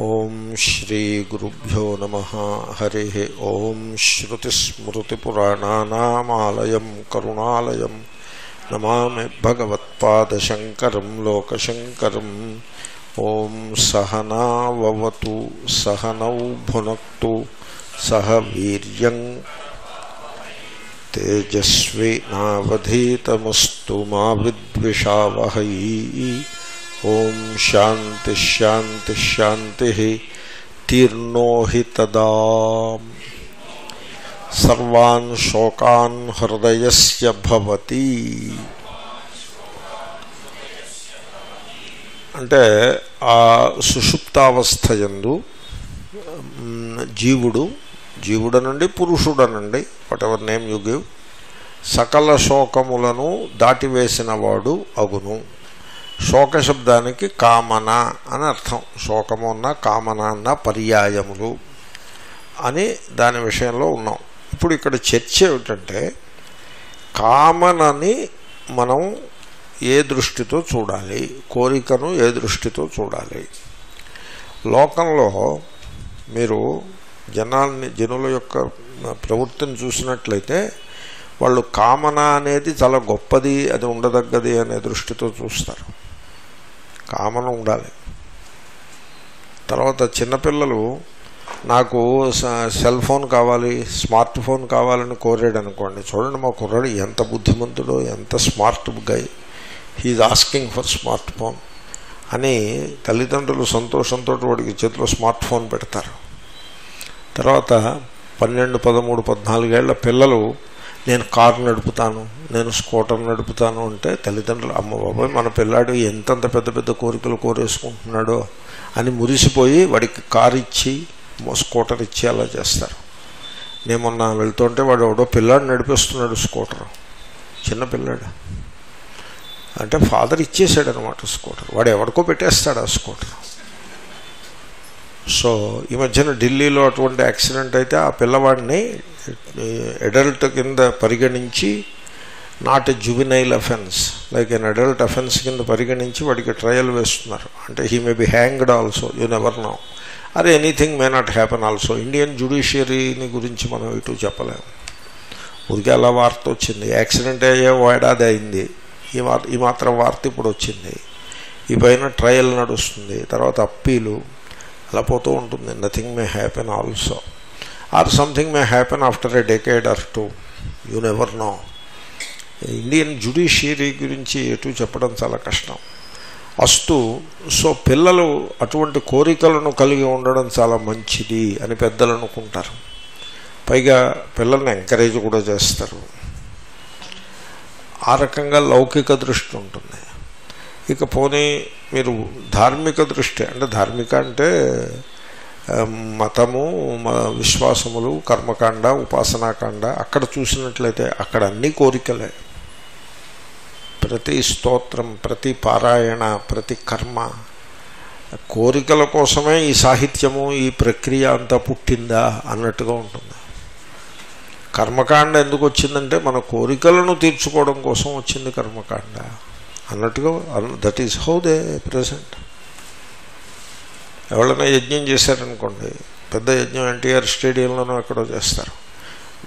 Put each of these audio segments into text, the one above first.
ॐ श्रीगुरुभ्यो नमः। हरिः ॐ श्रुतिस्मृतिपुराणानामालयं करुणालयं। नमामि भगवत्पादशङ्करं लोकशङ्करम् ॐ सहनाववतु सहनौ भुनक्तु सह वीर्यं। तेजस्विनावधीतमस्तु मा विद्विषावहै। ఓం శాంతి శాంతి శాంతి తీర్ణో హి తదా. సర్వాన్ శోకాన్ హృదయస్య భవతి. అంటే ఆ సుషుప్తావస్థ యందు జీవుడు జీవుడనండి పురుషుడనండి whatever name you give సకల శోకములను దాటివేసినవాడు అగును. శోక శబ్దానికి కామన అని అర్థం. శోకము అన్న కామన అన్న పర్యాయములు అని దాని విషయంలో ఉన్నాం. ఇప్పుడు ఇక్కడ చర్చ ఏమిటంటే కామనని మనం ఏ దృష్టితో చూడాలి? కోరికను ఏ దృష్టితో చూడాలి? లోకంలో మీరు జనాల్ని జనుల యొక్క ప్రవృత్తిని చూసినట్లయితే వాళ్ళు కామన అనేది చాలా గొప్పది అది ఉండదగ్గది అనే దృష్టితో చూస్తారు. కామన ఉండాలి. తర్వాత చిన్నపిల్లలు నాకు సెల్ ఫోన్ కావాలి స్మార్ట్ ఫోన్ కావాలని కోరాడు అనుకోండి చూడండి మా కుర్రాడు ఎంత బుద్ధిమంతుడో ఎంత smart guy he's asking for smart phone అని తల్లిదండ్రులు సంతోషంతో వాడికి చేతిలో స్మార్ట్ ఫోన్ పెడతారు. తర్వాత పన్నెండు పదమూడు పద్నాలుగేళ్ళ పిల్లలు నేను కారు నడుపుతాను నేను స్కూటర్ నడుపుతాను అంటే తల్లిదండ్రులు అమ్మ బాబాయ్ మన పిల్లాడు ఎంతంత పెద్ద పెద్ద కోరికలు కోరేసుకుంటున్నాడో అని మురిసిపోయి వాడికి కారు ఇచ్చి స్కూటర్ ఇచ్చి అలా చేస్తారు. నేను మొన్న వెళ్తుంటే వాడు ఎవడో పిల్లాడు నడిపిస్తున్నాడు స్కూటర్. చిన్న పిల్లాడు. అంటే ఫాదర్ ఇచ్చేసాడు అనమాట స్కూటర్. వాడు ఎవరికో పెట్టేస్తాడు ఆ స్కూటర్. సో ఈ మధ్యన ఢిల్లీలో అటువంటి యాక్సిడెంట్ అయితే ఆ పిల్లవాడిని అడల్ట్ కింద పరిగణించి not a juvenile offence like an adult offence కింద పరిగణించి వాడికి ట్రయల్ వేస్తున్నారు. అంటే he may be hanged also you never know అరే anything may not happen also Indian జ్యుడిషియరీని గురించి మనం ఇటు చెప్పలేము ఊరికే అలా వార్త వచ్చింది. యాక్సిడెంట్ అయ్యే ఏడాది అయింది. ఈ మా ఈ మాత్రం వార్త ఇప్పుడు వచ్చింది. ఈ పైన ట్రయల్ నడుస్తుంది. తర్వాత అప్పీలు. అలా పోతూ ఉంటుంది. Nothing may happen also or something may happen after a decade or two you never know Indian judiciary గురించి ఎటు చెప్పడం చాలా కష్టం. అస్తు సో పిల్లలు అటువంటి కోరికలను కలిగి ఉండడం చాలా మంచిది అని పెద్దలు అనుకుంటారు. పైగా పిల్లల్ని ఎంకరేజ్ కూడా చేస్తారు. ఆ రకంగా లౌకిక దృష్టి ఉంటుంది. ఇక పోనీ మీరు ధార్మిక దృష్టి అంటే ధార్మిక అంటే మతము విశ్వాసములు కర్మకాండ ఉపాసనాకాండ అక్కడ చూసినట్లయితే అక్కడ అన్ని కోరికలే. ప్రతి స్తోత్రం ప్రతి పారాయణ ప్రతి కర్మ కోరికల కోసమే ఈ సాహిత్యము ఈ ప్రక్రియ అంతా పుట్టిందా అన్నట్టుగా ఉంటుంది. కర్మకాండ ఎందుకు వచ్చిందంటే మన కోరికలను తీర్చుకోవడం కోసం వచ్చింది కర్మకాండ. అన్నట్టుగా that is how they present ఎవరైనా యజ్ఞం చేశారనుకోండి పెద్ద యజ్ఞం ఎన్టీఆర్ స్టేడియంలోనూ ఎక్కడో చేస్తారు.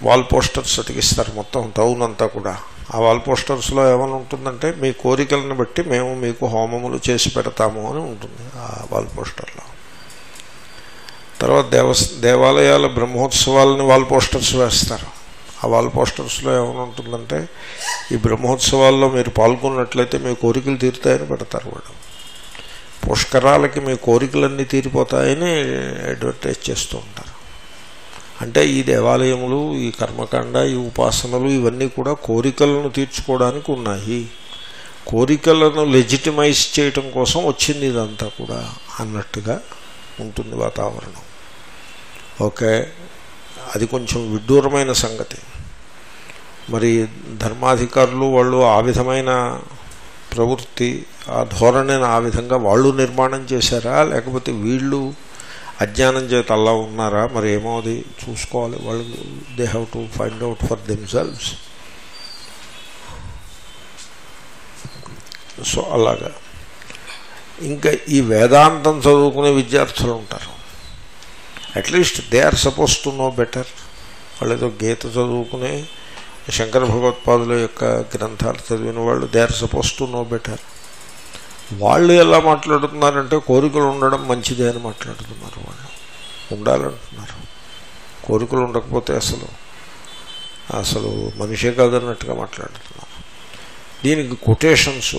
వాల్ పోస్టర్స్ అతికిస్తారు మొత్తం టౌన్ అంతా కూడా. ఆ వాల్ పోస్టర్స్లో ఏమైనా ఉంటుందంటే మీ కోరికలను బట్టి మేము మీకు హోమములు చేసి పెడతాము అని ఉంటుంది ఆ వాల్ పోస్టర్లో. తర్వాత దేవ దేవాలయాల బ్రహ్మోత్సవాలని వాల్ పోస్టర్స్ వేస్తారు. ఆ వాల్ పోస్టర్స్లో ఏమైనా ఉంటుందంటే ఈ బ్రహ్మోత్సవాల్లో మీరు పాల్గొన్నట్లయితే మీ కోరికలు తీరుతాయని పెడతారు వాళ్ళు పుష్కరాలకి మీ కోరికలన్నీ తీరిపోతాయని అడ్వర్టైజ్ చేస్తూ ఉంటారు. అంటే ఈ దేవాలయములు ఈ కర్మకాండ ఈ ఉపాసనలు ఇవన్నీ కూడా కోరికలను తీర్చుకోవడానికి ఉన్నాయి. కోరికలను లెజిటిమైజ్ చేయటం కోసం వచ్చింది ఇదంతా కూడా అన్నట్టుగా ఉంటుంది వాతావరణం. ఓకే? అది కొంచెం విడ్డూరమైన సంగతి. మరి ధర్మాధికారులు వాళ్ళు ఆ విధమైన ప్రవృత్తి ఆ ధోరణిని ఆ విధంగా వాళ్ళు నిర్మాణం చేశారా? లేకపోతే వీళ్ళు అజ్ఞానం చేత అలా ఉన్నారా? మరి ఏమో అది చూసుకోవాలి. వాళ్ళు they have to find out for themselves so అలాగా. ఇంకా ఈ వేదాంతం చదువుకునే విద్యార్థులు ఉంటారు. At least they are suppose to know better వాళ్ళు ఏదో గీత చదువుకునే శంకర భగవత్పాదుల యొక్క గ్రంథాలు చదివిన వాళ్ళు they are suppose to know better వాళ్ళు ఎలా మాట్లాడుతున్నారంటే కోరికలు ఉండడం మంచిదే అని మాట్లాడుతున్నారు వాళ్ళు. ఉండాలంటున్నారు. కోరికలు ఉండకపోతే అసలు అసలు మనిషే కాదన్నట్టుగా మాట్లాడుతున్నారు. దీనికి కొటేషన్స్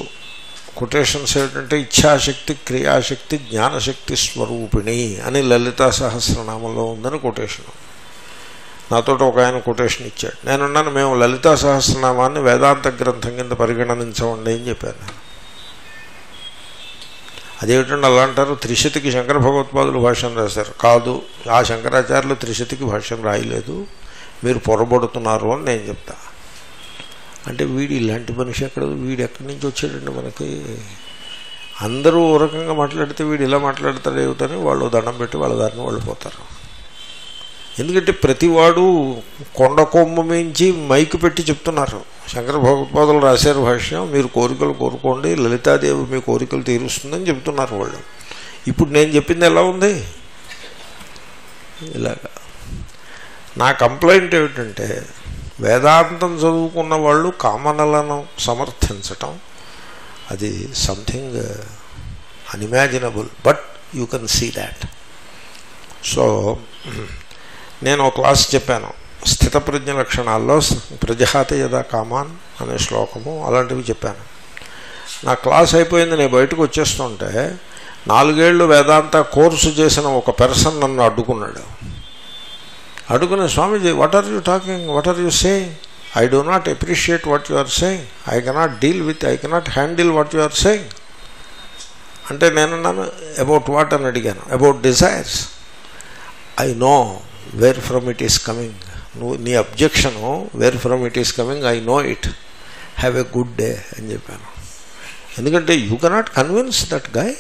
కొటేషన్స్ ఏంటంటే ఇచ్ఛాశక్తి క్రియాశక్తి జ్ఞానశక్తి స్వరూపిణి అని లలితా సహస్రనామంలో ఉందని కొటేషన్ నాతో ఒక ఆయన కొటేషన్ ఇచ్చాడు. నేనున్నాను మేము లలితా సహస్రనామాన్ని వేదాంత గ్రంథం కింద పరిగణించవండి అని చెప్పాను. అదేమిటండి అలా అంటారు? త్రిశతికి శంకర భగవత్పాదులు భాష్యం రాశారు. కాదు ఆ శంకరాచార్యులు త్రిశతికి భాష్యం రాయలేదు. మీరు పొరబడుతున్నారు అని నేను చెప్తా. అంటే వీడు ఇలాంటి మనిషి ఎక్కడ వీడు ఎక్కడి నుంచి వచ్చాడండి మనకి? అందరూ ఓ రకంగా మాట్లాడితే వీడు ఇలా మాట్లాడతాడు ఏమిటని వాళ్ళు దండం పెట్టి వాళ్ళ దారిని వాళ్ళు పోతారు. ఎందుకంటే ప్రతివాడు కొండ కొమ్మ మించి మైకు పెట్టి చెప్తున్నారు. శంకర భగవత్పాదులు రాశారు భాష్యం మీరు కోరికలు కోరుకోండి లలితాదేవి మీ కోరికలు తీరుస్తుందని చెప్తున్నారు వాళ్ళు. ఇప్పుడు నేను చెప్పింది ఎలా ఉంది? ఇలాగా. నా కంప్లైంట్ ఏమిటంటే వేదాంతం చదువుకున్న వాళ్ళు కామనలను సమర్థించటం అది something unimaginable but you can see that so నేను ఒక క్లాస్ చెప్పాను. స్థితప్రజ్ఞ లక్షణాల్లో ప్రజహాత యదా కామాన్ అనే శ్లోకము అలాంటివి చెప్పాను. నా క్లాస్ అయిపోయింది నేను బయటకు వచ్చేస్తుంటే నాలుగేళ్ళు వేదాంత కోర్సు చేసిన ఒక పెర్సన్ నన్ను అడ్డుకున్నాడు. అడుగున Swamiji what are you talking what are you saying I do not appreciate what you are saying I cannot deal with I cannot handle what you are saying అంటే నేనున్నాను అబౌట్ వాట్ అని అడిగాను. About desires I know where from it is coming నువ్వు నీ objection where from it is coming I know it have a good day అని చెప్పాను. ఎందుకంటే you cannot convince that guy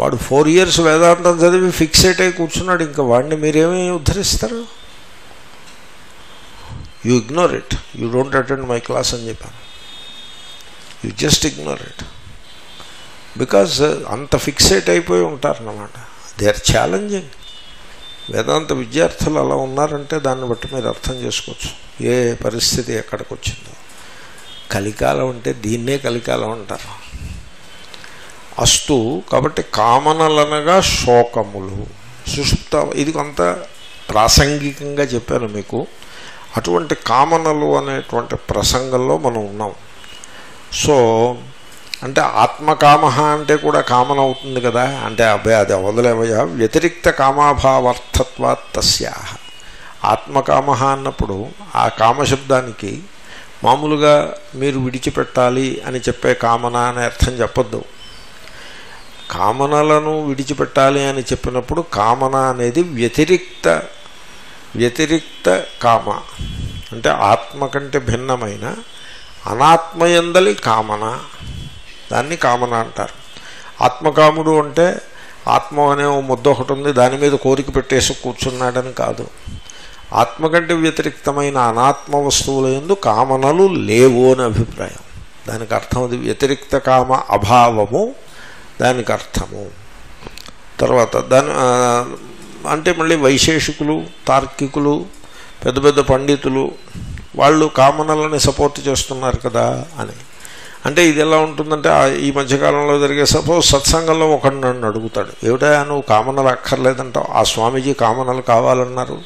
వాడు ఫోర్ ఇయర్స్ వేదాంతం చదివి ఫిక్సేట్ అయి కూర్చున్నాడు ఇంకా వాడిని మీరేమీ ఉద్ధరిస్తారు? You ignore it you don't attend my class అని చెప్పాను. You just ignore it because అంత ఫిక్సేట్ అయిపోయి ఉంటారన్నమాట. దే ఆర్ ఛాలెంజింగ్ వేదాంత విద్యార్థులు అలా ఉన్నారంటే దాన్ని బట్టి మీరు అర్థం చేసుకోవచ్చు. ఏ పరిస్థితి ఎక్కడికి వచ్చిందో కలికాలం అంటే దీన్నే కలికాలం అంటారు. అస్తు కాబట్టి కామనలనగా శోకములు. సుషుప్త ఇది కొంత ప్రాసంగికంగా చెప్పాను మీకు. అటువంటి కామనలు అనేటువంటి ప్రసంగంలో మనం ఉన్నాం. సో అంటే ఆత్మకామ అంటే కూడా కామన అవుతుంది కదా. అంటే అబ్బాయి అది వదలేవయ్యా వ్యతిరిక్త కామాభావార్థత్వా తస్యా ఆత్మకామ అన్నప్పుడు ఆ కామశబ్దానికి మామూలుగా మీరు విడిచిపెట్టాలి అని చెప్పే కామన అనే అర్థం చెప్పొద్దు. కామనలను విడిచిపెట్టాలి అని చెప్పినప్పుడు కామన అనేది వ్యతిరిక్త వ్యతిరిక్త కామ. అంటే ఆత్మ కంటే భిన్నమైన అనాత్మయందలి కామన. దాన్ని కామన అంటారు. ఆత్మకాముడు అంటే ఆత్మ అనే ఓ ముద్ద ఒకటి ఉంది దాని మీద కోరిక పెట్టేసి కూర్చున్నాడని కాదు. ఆత్మ కంటే వ్యతిరిక్తమైన అనాత్మ వస్తువుల ఎందు కామనలు లేవు అని అభిప్రాయం. దానికి అర్థం అది వ్యతిరిక్త కామ అభావము దానికి అర్థము. తర్వాత దాని అంటే మళ్ళీ వైశేషికులు తార్కికులు పెద్ద పెద్ద పండితులు వాళ్ళు కామనలని సపోర్ట్ చేస్తున్నారు కదా అని. అంటే ఇది ఎలా ఉంటుందంటే ఈ మధ్యకాలంలో జరిగే సపోజ్ సత్సంగంలో ఒకడు నన్ను అడుగుతాడు. ఏమిటా నువ్వు కామనలు అక్కర్లేదంటావు? ఆ స్వామీజీ కామనలు కావాలన్నారు.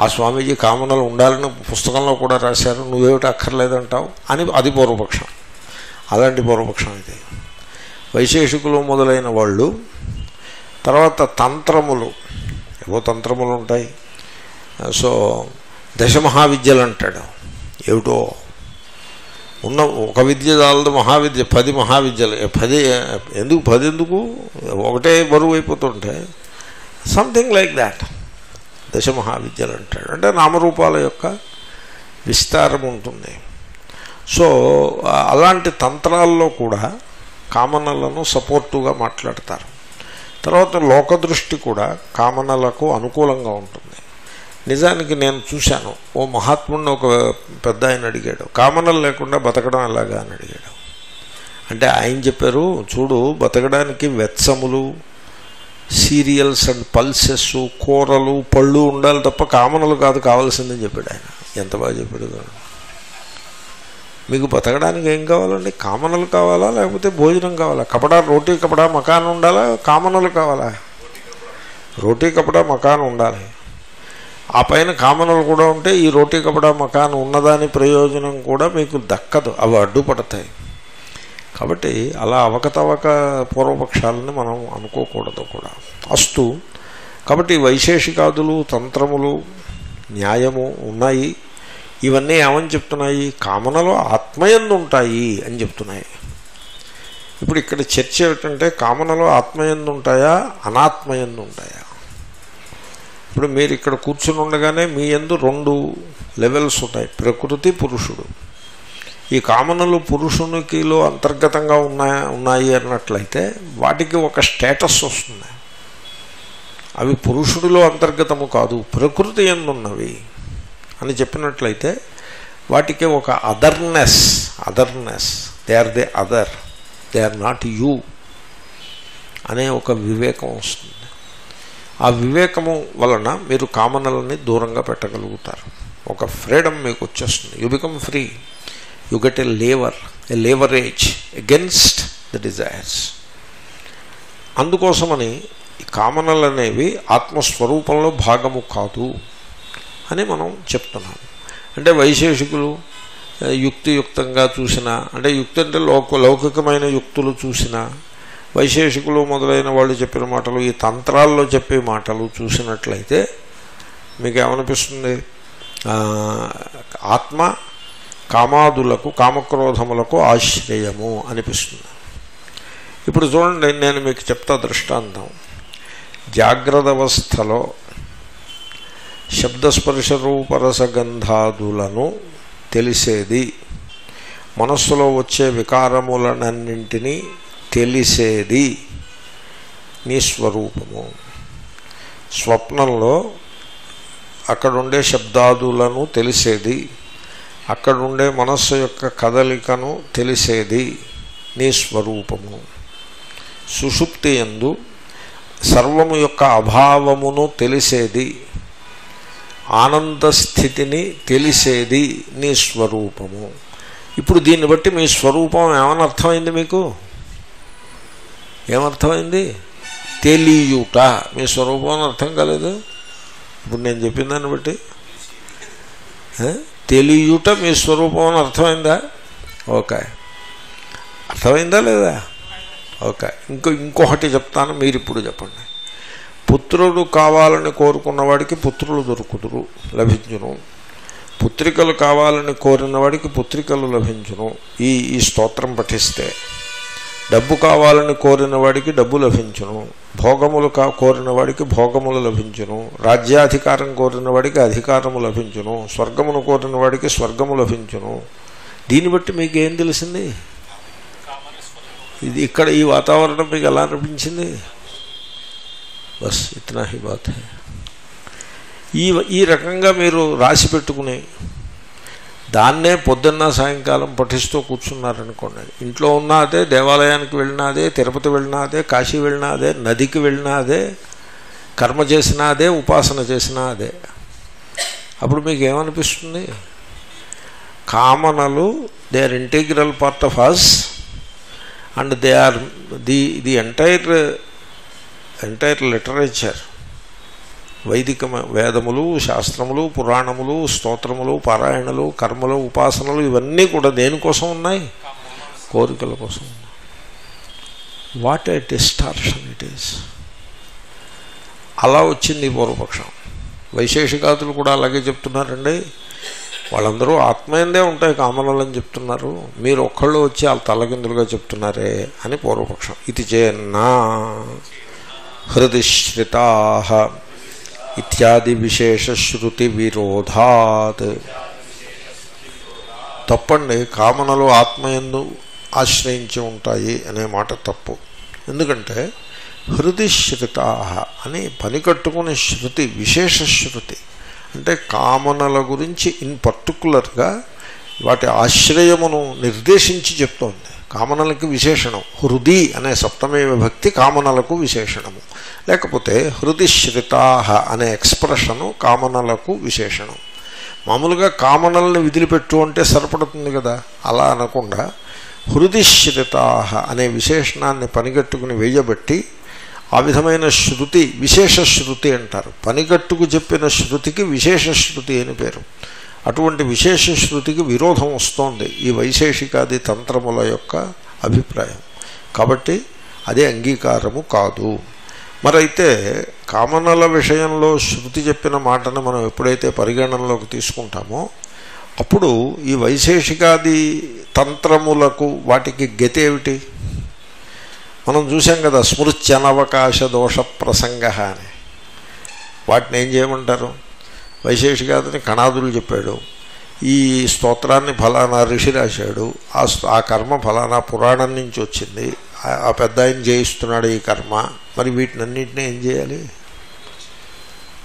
ఆ స్వామీజీ కామనలు ఉండాలని పుస్తకంలో కూడా రాశారు. నువ్వేమిటి అక్కర్లేదంటావు? అని అది పూర్వపక్షం. అలాంటి పూర్వపక్షం ఇది. వైశేషికులు మొదలైన వాళ్ళు తర్వాత తంత్రములు ఏవో తంత్రములు ఉంటాయి. సో దశమహావిద్యలు అంటాడు. ఏమిటో ఉన్న ఒక విద్య చాలదు మహావిద్య పది మహావిద్యలు. పది ఎందుకు పది ఎందుకు? ఒకటే బరువు అయిపోతుంటే. సంథింగ్ లైక్ దాట్ దశ మహావిద్యలు అంటాడు. అంటే నామరూపాల యొక్క విస్తారం ఉంటుంది. సో అలాంటి తంత్రాల్లో కూడా కామనలను సపోర్టుగా మాట్లాడతారు. తర్వాత లోకదృష్టి కూడా కామనలకు అనుకూలంగా ఉంటుంది. నిజానికి నేను చూశాను. ఓ మహాత్ముడిని ఒక పెద్ద ఆయన అడిగాడు. కామనలు లేకుండా బతకడం ఎలాగా అని అడిగాడు. అంటే ఆయన చెప్పారు చూడు బతకడానికి వెచ్చములు సీరియల్స్ అండ్ పల్సెస్ కూరలు పళ్ళు ఉండాలి తప్ప కామనలు కాదు కావాల్సిందని చెప్పాడు ఆయన. ఎంత బాగా చెప్పాడు మీకు బతకడానికి ఏం కావాలండి? కామనలు కావాలా? లేకపోతే భోజనం కావాలా? కపడా రోటీ కపడా మకాన్ ఉండాలా? కామనలు కావాలా? రోటీ కపడా మకాన్ ఉండాలి. ఆ పైన కామనలు కూడా ఉంటే ఈ రోటీ కపడా మకాన్ ఉన్నదాని ప్రయోజనం కూడా మీకు దక్కదు. అవి అడ్డుపడతాయి. కాబట్టి అలా అవకతవక పూర్వపక్షాలని మనం అనుకోకూడదు కూడా. అస్తు కాబట్టి వైశేషికాదులు తంత్రములు న్యాయము ఉన్నాయి. ఇవన్నీ ఏమని చెప్తున్నాయి? కామనలు ఆత్మయందు ఉంటాయి అని చెప్తున్నాయి. ఇప్పుడు ఇక్కడ చర్చ ఏమిటంటే కామనలు ఆత్మయందు ఉంటాయా అనాత్మయందు ఉంటాయా ఇప్పుడు మీరు ఇక్కడ కూర్చుని ఉండగానే మీ ఎందు రెండు లెవెల్స్ ఉంటాయి. ప్రకృతి పురుషుడు. ఈ కామనలు పురుషునికిలో అంతర్గతంగా ఉన్నాయి ఉన్నాయి అన్నట్లయితే వాటికి ఒక స్టేటస్ వస్తుంది. అవి పురుషుడిలో అంతర్గతము కాదు ప్రకృతి ఎందున్నవి అని చెప్పినట్లయితే వాటికి ఒక otherness otherness they are they other they are not you అనే ఒక వివేకం వస్తుంది. ఆ వివేకము వలన మీరు కామనలని దూరంగా పెట్టగలుగుతారు. ఒక ఫ్రీడమ్ మీకు వచ్చేస్తుంది. You become free you get a lever a leverage against the desires అందుకోసమని కామనలు అనేవి ఆత్మస్వరూపంలో భాగము కాదు అని మనం చెప్తున్నాం అంటే వైశేషికులు యుక్తియుక్తంగా చూసిన అంటే యుక్తి అంటే లోక లౌకికమైన యుక్తులు చూసిన వైశేషికులు మొదలైన వాళ్ళు చెప్పిన మాటలు ఈ తంత్రాల్లో చెప్పే మాటలు చూసినట్లయితే మీకు ఏమనిపిస్తుంది ఆత్మ కామాదులకు కామక్రోధములకు ఆశ్రయము అనిపిస్తుంది. ఇప్పుడు చూడండి నేను మీకు చెప్తా దృష్టాంతం. జాగ్రత్త అవస్థలో శబ్దస్పర్శ రూపరసగంధాదులను తెలిసేది మనస్సులో వచ్చే వికారములనన్నింటినీ తెలిసేది నీ స్వరూపము. స్వప్నంలో అక్కడుండే శబ్దాదులను తెలిసేది అక్కడుండే మనస్సు యొక్క కదలికను తెలిసేది నీ స్వరూపము. సుషుప్తి ఎందు సర్వము యొక్క అభావమును తెలిసేది ఆనంద స్థితిని తెలిసేది నీ స్వరూపము. ఇప్పుడు దీన్ని బట్టి మీ స్వరూపం ఏమని అర్థమైంది మీకు? ఏమర్థమైంది? తెలియుట. మీ స్వరూపం అని అర్థం కాలేదు. ఇప్పుడు నేను చెప్పిన దాన్ని బట్టి. ఏ? తెలియుట మీ స్వరూపం అని అర్థమైందా? ఓకే. అర్థమైందా లేదా? ఓకే. ఇంకో ఇంకొకటి చెప్తాను మీరు ఇప్పుడు చెప్పండి. పుత్రుడు కావాలని కోరుకున్నవాడికి పుత్రులు దొరుకుతురు లభించును. పుత్రికలు కావాలని కోరిన వాడికి పుత్రికలు లభించును. ఈ ఈ స్తోత్రం పఠిస్తే. డబ్బు కావాలని కోరిన వాడికి డబ్బు లభించును. భోగములు కా కోరిన వాడికి భోగములు లభించును. రాజ్యాధికారం కోరిన వాడికి అధికారము లభించును. స్వర్గమును కోరిన వాడికి స్వర్గము లభించును. దీన్ని బట్టి మీకు ఏం తెలిసింది? ఇది ఇక్కడ ఈ వాతావరణం మీకు ఎలా అనిపించింది? Bus ఇతనా he. బాత్ ఈ ఈ రకంగా మీరు రాసి పెట్టుకుని దాన్నే పొద్దున్న సాయంకాలం పఠిస్తూ కూర్చున్నారనుకోండి. ఇంట్లో ఉన్నా అదే దేవాలయానికి వెళ్ళినా అదే తిరుపతి వెళ్ళినా అదే కాశీ వెళ్ళినా అదే నదికి వెళ్ళినా అదే కర్మ చేసినా అదే ఉపాసన చేసినా అదే. అప్పుడు మీకు ఏమనిపిస్తుంది? కామనలు they are integral part of us and they are the the entire entire literature వైదిక వేదములు శాస్త్రములు పురాణములు స్తోత్రములు పారాయణలు కర్మలు ఉపాసనలు ఇవన్నీ కూడా దేనికోసం ఉన్నాయి? కోరికల కోసం what a distortion it is అలా వచ్చింది పూర్వపక్షం. వైశేషికాదులు కూడా అలాగే చెప్తున్నారండి. వాళ్ళందరూ ఆత్మయందే ఉంటాయి కామనలని చెప్తున్నారు. మీరు ఒక్కళ్ళు వచ్చి వాళ్ళ తలకిందులుగా చెప్తున్నారే అని పూర్వపక్షం. ఇది చేన్నా హృదిశ్రితా. ఇత్యాది విశేష శృతి విరోధాత్ తప్పండి కామనలు ఆత్మయందు ఆశ్రయించి ఉంటాయి అనే మాట తప్పు. ఎందుకంటే హృది శ్రుత అని పని కట్టుకునే శృతి విశేష శృతి. అంటే కామనల గురించి ఇన్ పర్టికులర్గా వాటి ఆశ్రయమును నిర్దేశించి చెప్తోంది. కామనలకి విశేషణం. హృది అనే సప్తమే విభక్తి కామనలకు విశేషణము. లేకపోతే హృదిశ్రితాహ అనే ఎక్స్ప్రెషను కామనలకు విశేషణం. మామూలుగా కామనల్ని విదిలిపెట్టు అంటే సరిపడుతుంది కదా? అలా అనకుండా హృదిశ్రితాహ అనే విశేషణాన్ని పనిగట్టుకుని వేయబట్టి ఆ విధమైన శృతి విశేష శృతి అంటారు. పనిగట్టుకు చెప్పిన శృతికి విశేష శృతి అని పేరు. అటువంటి విశేష శృతికి విరోధం వస్తోంది. ఈ వైశేషికాది తంత్రముల యొక్క అభిప్రాయం. కాబట్టి అది అంగీకారము కాదు. మరైతే కామనల విషయంలో శృతి చెప్పిన మాటను మనం ఎప్పుడైతే పరిగణనలోకి తీసుకుంటామో అప్పుడు ఈ వైశేషికాది తంత్రములకు వాటికి గతి ఏమిటి? మనం చూసాం కదా స్మృత్యనవకాశ దోష ప్రసంగ అని. వాటిని ఏం చేయమంటారు? వైశేషికాదిని కణాదులు చెప్పాడు. ఈ స్తోత్రాన్ని ఫలానా ఋషి రాశాడు. ఆ స్- ఆ కర్మ ఫలానా పురాణం నుంచి వచ్చింది. ఆ- పెద్ద ఆయన చేయిస్తున్నాడు ఈ కర్మ. మరి వీటినన్నింటినీ ఏం చేయాలి?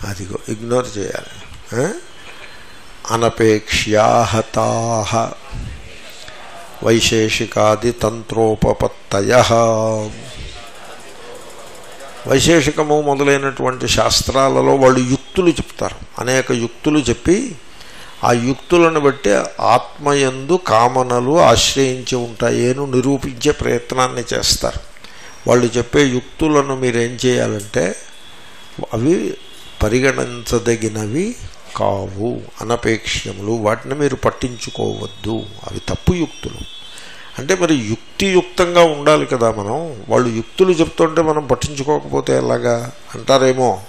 అదిగో ఇగ్నోర్ చేయాలి. అనపేక్ష్యాహతా వైశేషికాది తంత్రోపత్తయ వైశేషికము మొదలైనటువంటి శాస్త్రాలలో వాళ్ళు యుక్తులు చెప్తారు. అనేక యుక్తులు చెప్పి ఆ యుక్తులను బట్టి ఆత్మయందు కామనలు ఆశ్రయించి ఉంటాయేను నిరూపించే ప్రయత్నాన్ని చేస్తారు. వాళ్ళు చెప్పే యుక్తులను మీరేం చేయాలంటే అవి పరిగణించదగినవి కావు అనపేక్ష్యములు వాటిని మీరు పట్టించుకోవద్దు. అవి తప్పు యుక్తులు. అంటే మరి యుక్తియుక్తంగా ఉండాలి కదా మనం. వాళ్ళు యుక్తులు చెప్తుంటే మనం పట్టించుకోకపోతే ఎలాగా? అంటారేమో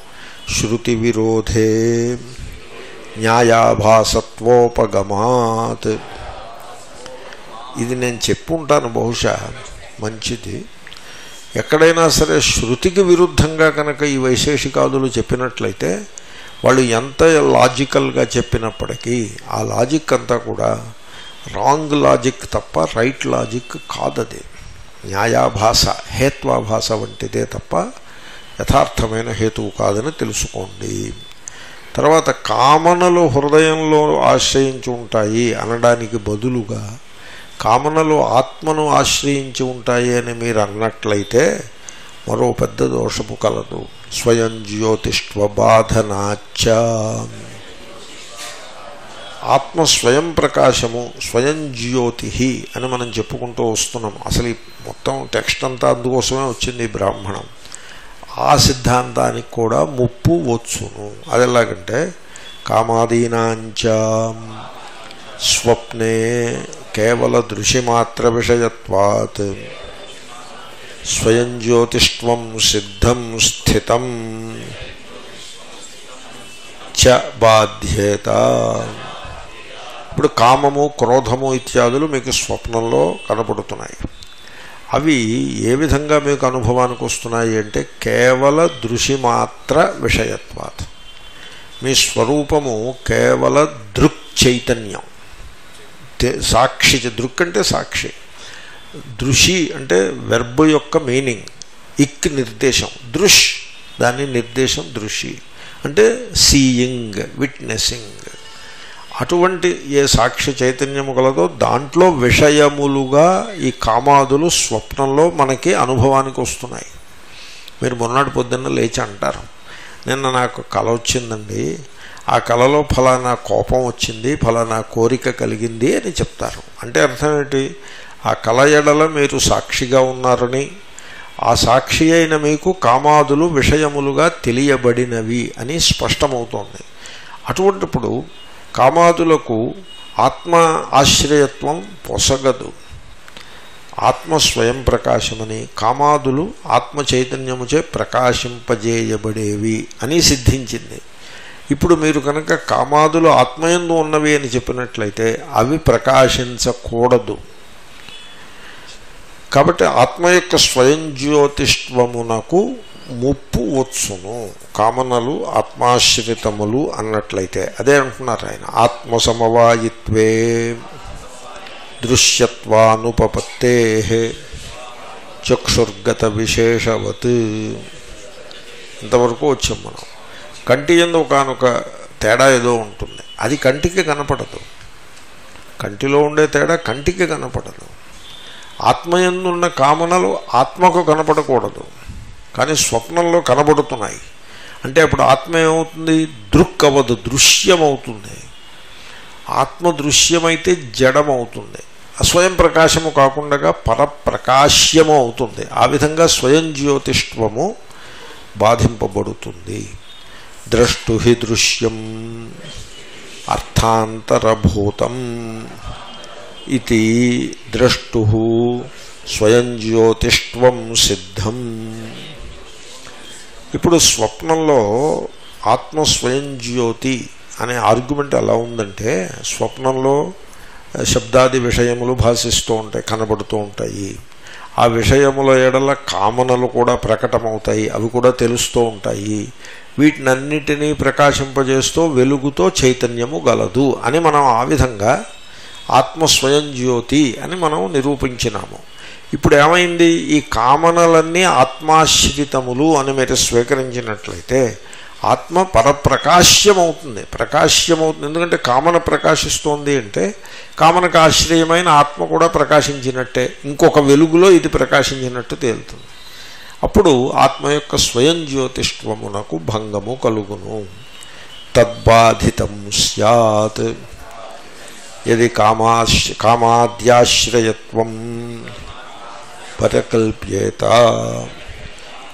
శృతి విరోధే న్యాయాభాసత్వోపగమాత్. ఇది నేను చెప్పుంటాను బహుశా మంచిది. ఎక్కడైనా సరే శృతికి విరుద్ధంగా కనుక ఈ వైశేషికాదులు చెప్పినట్లయితే వాళ్ళు ఎంత లాజికల్గా చెప్పినప్పటికీ ఆ లాజిక్ అంతా కూడా రాంగ్ లాజిక్ తప్ప రైట్ లాజిక్ కాదది. న్యాయాభాష హేత్వాభాష వంటిదే తప్ప యథార్థమైన హేతువు కాదని తెలుసుకోండి. తర్వాత కామనలు హృదయంలో ఆశ్రయించి ఉంటాయి అనడానికి బదులుగా కామనలు ఆత్మను ఆశ్రయించి ఉంటాయి అని మీరు అన్నట్లయితే మరో పెద్ద దోషము కలదు. స్వయం జ్యోతిష్వ బాధనాచ ఆత్మ స్వయం ప్రకాశము స్వయం జ్యోతి అని మనం చెప్పుకుంటూ వస్తున్నాం. అసలు ఈ మొత్తం టెక్స్ట్ అంతా అందుకోసమే వచ్చింది బ్రాహ్మణం. ఆ సిద్ధాంతానికి కూడా ముప్పు వచ్చును. అది ఎలాగంటే కామాదీనాంచ స్వప్నే కేవల దృశ్యమాత్ర విషయత్వాత్ స్వయం జ్యోతిష్వం సిద్ధం స్థితం చ బాధ్యత. ఇప్పుడు కామము క్రోధము ఇత్యాదులు మీకు స్వప్నంలో కనపడుతున్నాయి. అవి ఏ విధంగా మీకు అనుభవానికి వస్తున్నాయి అంటే కేవల దృశ్యమాత్ర విషయత్వాత్. మీ స్వరూపము కేవల దృక్ చైతన్యం. సాక్షి దృక్ అంటే సాక్షి. దృషి అంటే వెర్బ్ యొక్క మీనింగ్ ఇక్ నిర్దేశం. దృష్ దాని నిర్దేశం దృషి. అంటే సీయింగ్ విట్నెసింగ్. అటువంటి ఏ సాక్ష్య చైతన్యము కలదో దాంట్లో విషయములుగా ఈ కామాదులు స్వప్నంలో మనకి అనుభవానికి వస్తున్నాయి. మీరు మొన్నటి పొద్దున్న లేచి అంటారు నిన్న నాకు కళ వచ్చిందండి ఆ కళలో ఫలానా కోపం వచ్చింది ఫలానా కోరిక కలిగింది అని చెప్తారు. అంటే అర్థం ఏంటి? ఆ కళ ఎడల మీరు సాక్షిగా ఉన్నారని ఆ సాక్షి అయిన మీకు కామాదులు విషయములుగా తెలియబడినవి అని స్పష్టమవుతోంది. అటువంటిప్పుడు కామాదులకు ఆత్మ ఆశ్రయత్వం పొసగదు. ఆత్మ స్వయం ప్రకాశమని కామాదులు ఆత్మ చైతన్యముచే ప్రకాశింపజేయబడేవి అని సిద్ధించింది. ఇప్పుడు మీరు కనుక కామాదులు ఆత్మయందు ఉన్నవి అని చెప్పినట్లయితే అవి ప్రకాశించకూడదు. కాబట్టి ఆత్మ యొక్క స్వయం జ్యోతిష్వమునకు ముప్పు వచ్చును కామనలు ఆత్మాశ్రితములు అన్నట్లయితే. అదే అంటున్నారు ఆయన. ఆత్మ సమవాయిత్వే దృశ్యత్వానుపపత్తే చక్షుర్గత విశేషవత్ ఇంతవరకు వచ్చాం మనం. కంటి ఎందు ఒకనొక తేడా ఏదో ఉంటుంది. అది కంటికి కనపడదు. కంటిలో ఉండే తేడా కంటికి కనపడదు. ఆత్మయందున్న కామనలు ఆత్మకు కనపడకూడదు. కానీ స్వప్నంలో కనబడుతున్నాయి. అంటే అప్పుడు ఆత్మ ఏమవుతుంది? దృక్ అవ్వదు దృశ్యమవుతుంది. ఆత్మ దృశ్యమైతే జడమవుతుంది అస్వయం ప్రకాశము కాకుండా పరప్రకాశ్యము అవుతుంది. ఆ విధంగా స్వయం జ్యోతిష్వము బాధింపబడుతుంది. ద్రష్టు హి దృశ్యం అర్థాంతరభూతం ఇది ద్రష్టు స్వయం జ్యోతిష్వం సిద్ధం. ఇప్పుడు స్వప్నంలో ఆత్మ స్వయం జ్యోతి అనే ఆర్గ్యుమెంట్ ఎలా ఉందంటే స్వప్నంలో శబ్దాది విషయములు భాషిస్తూ ఉంటాయి కనబడుతూ ఉంటాయి. ఆ విషయముల ఎడల కామనలు కూడా ప్రకటమవుతాయి అవి కూడా తెలుస్తూ ఉంటాయి. వీటినన్నిటినీ ప్రకాశింపజేస్తూ వెలుగుతో చైతన్యము గలదు అని మనం ఆ విధంగా ఆత్మస్వయం జ్యోతి అని మనం నిరూపించినాము. ఇప్పుడు ఏమైంది ఈ కామనలన్నీ ఆత్మాశ్రితములు అని మీరు స్వీకరించినట్లయితే ఆత్మ పరప్రకాశ్యమవుతుంది. ప్రకాశ్యమవుతుంది. ఎందుకంటే కామన ప్రకాశిస్తోంది అంటే కామనకు ఆశ్రయమైన ఆత్మ కూడా ప్రకాశించినట్టే. ఇంకొక వెలుగులో ఇది ప్రకాశించినట్టు తేలుతుంది. అప్పుడు ఆత్మ యొక్క స్వయం జ్యోతిష్వమునకు భంగము కలుగును. తద్బాధితం సత్ ఇది కామాశ్ కామాద్యాశ్రయత్వం. పరికల్ప్యేత.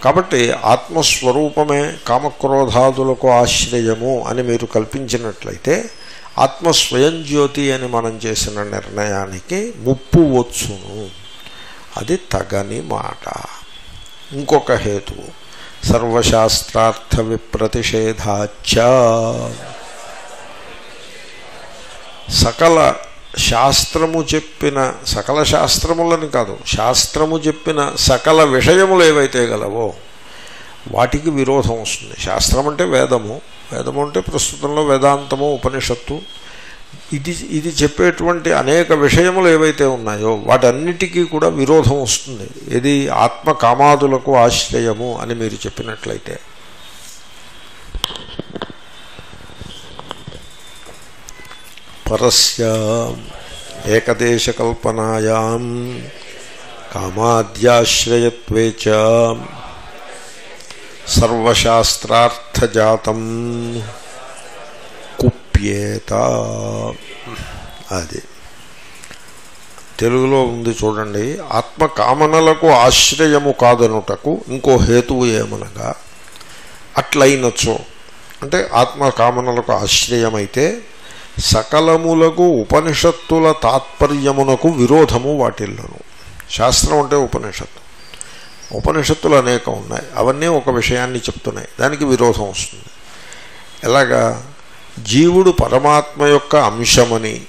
కాబట్టి ఆత్మస్వరూపమే కామక్రోధాదులకు ఆశ్రయము అని మీరు కల్పించినట్లయితే ఆత్మస్వయంజ్యోతి జ్యోతి అని మనం చేసిన నిర్ణయానికి ముప్పు వచ్చును. అది తగని మాట. ఇంకొక హేతు సర్వశాస్త్రార్థ విప్రతిషేధాచ. సకల శాస్త్రము చెప్పిన సకల శాస్త్రములని కాదు శాస్త్రము చెప్పిన సకల విషయములు ఏవైతే గలవో వాటికి విరోధం వస్తుంది. శాస్త్రం అంటే వేదము. వేదము అంటే ప్రస్తుతంలో వేదాంతము ఉపనిషత్తు. ఇది ఇది చెప్పేటువంటి అనేక విషయములు ఏవైతే ఉన్నాయో వాటన్నిటికీ కూడా విరోధం వస్తుంది. ఇది ఆత్మ కామాదులకు ఆశ్రయము అని మీరు చెప్పినట్లయితే. పరస్య ఏకదేశకల్పనాయాం కామాద్యాశ్రయత్వే చ సర్వశాస్త్రార్థజాతం కుప్యేత అది. తెలుగులో ఉంది చూడండి ఆత్మ కామనలకు ఆశ్రయము కాదనుటకు ఇంకో హేతువు ఏమనగా అట్లయినచో. అంటే ఆత్మ కామనలకు ఆశ్రయమైతే సకలములకు ఉపనిషత్తుల తాత్పర్యమునకు విరోధము వాటిల్లను. శాస్త్రం అంటే ఉపనిషత్తు. ఉపనిషత్తులు అనేకం ఉన్నాయి. అవన్నీ ఒక విషయాన్ని చెప్తున్నాయి. దానికి విరోధం వస్తుంది. ఎలాగా? జీవుడు పరమాత్మ యొక్క అంశమని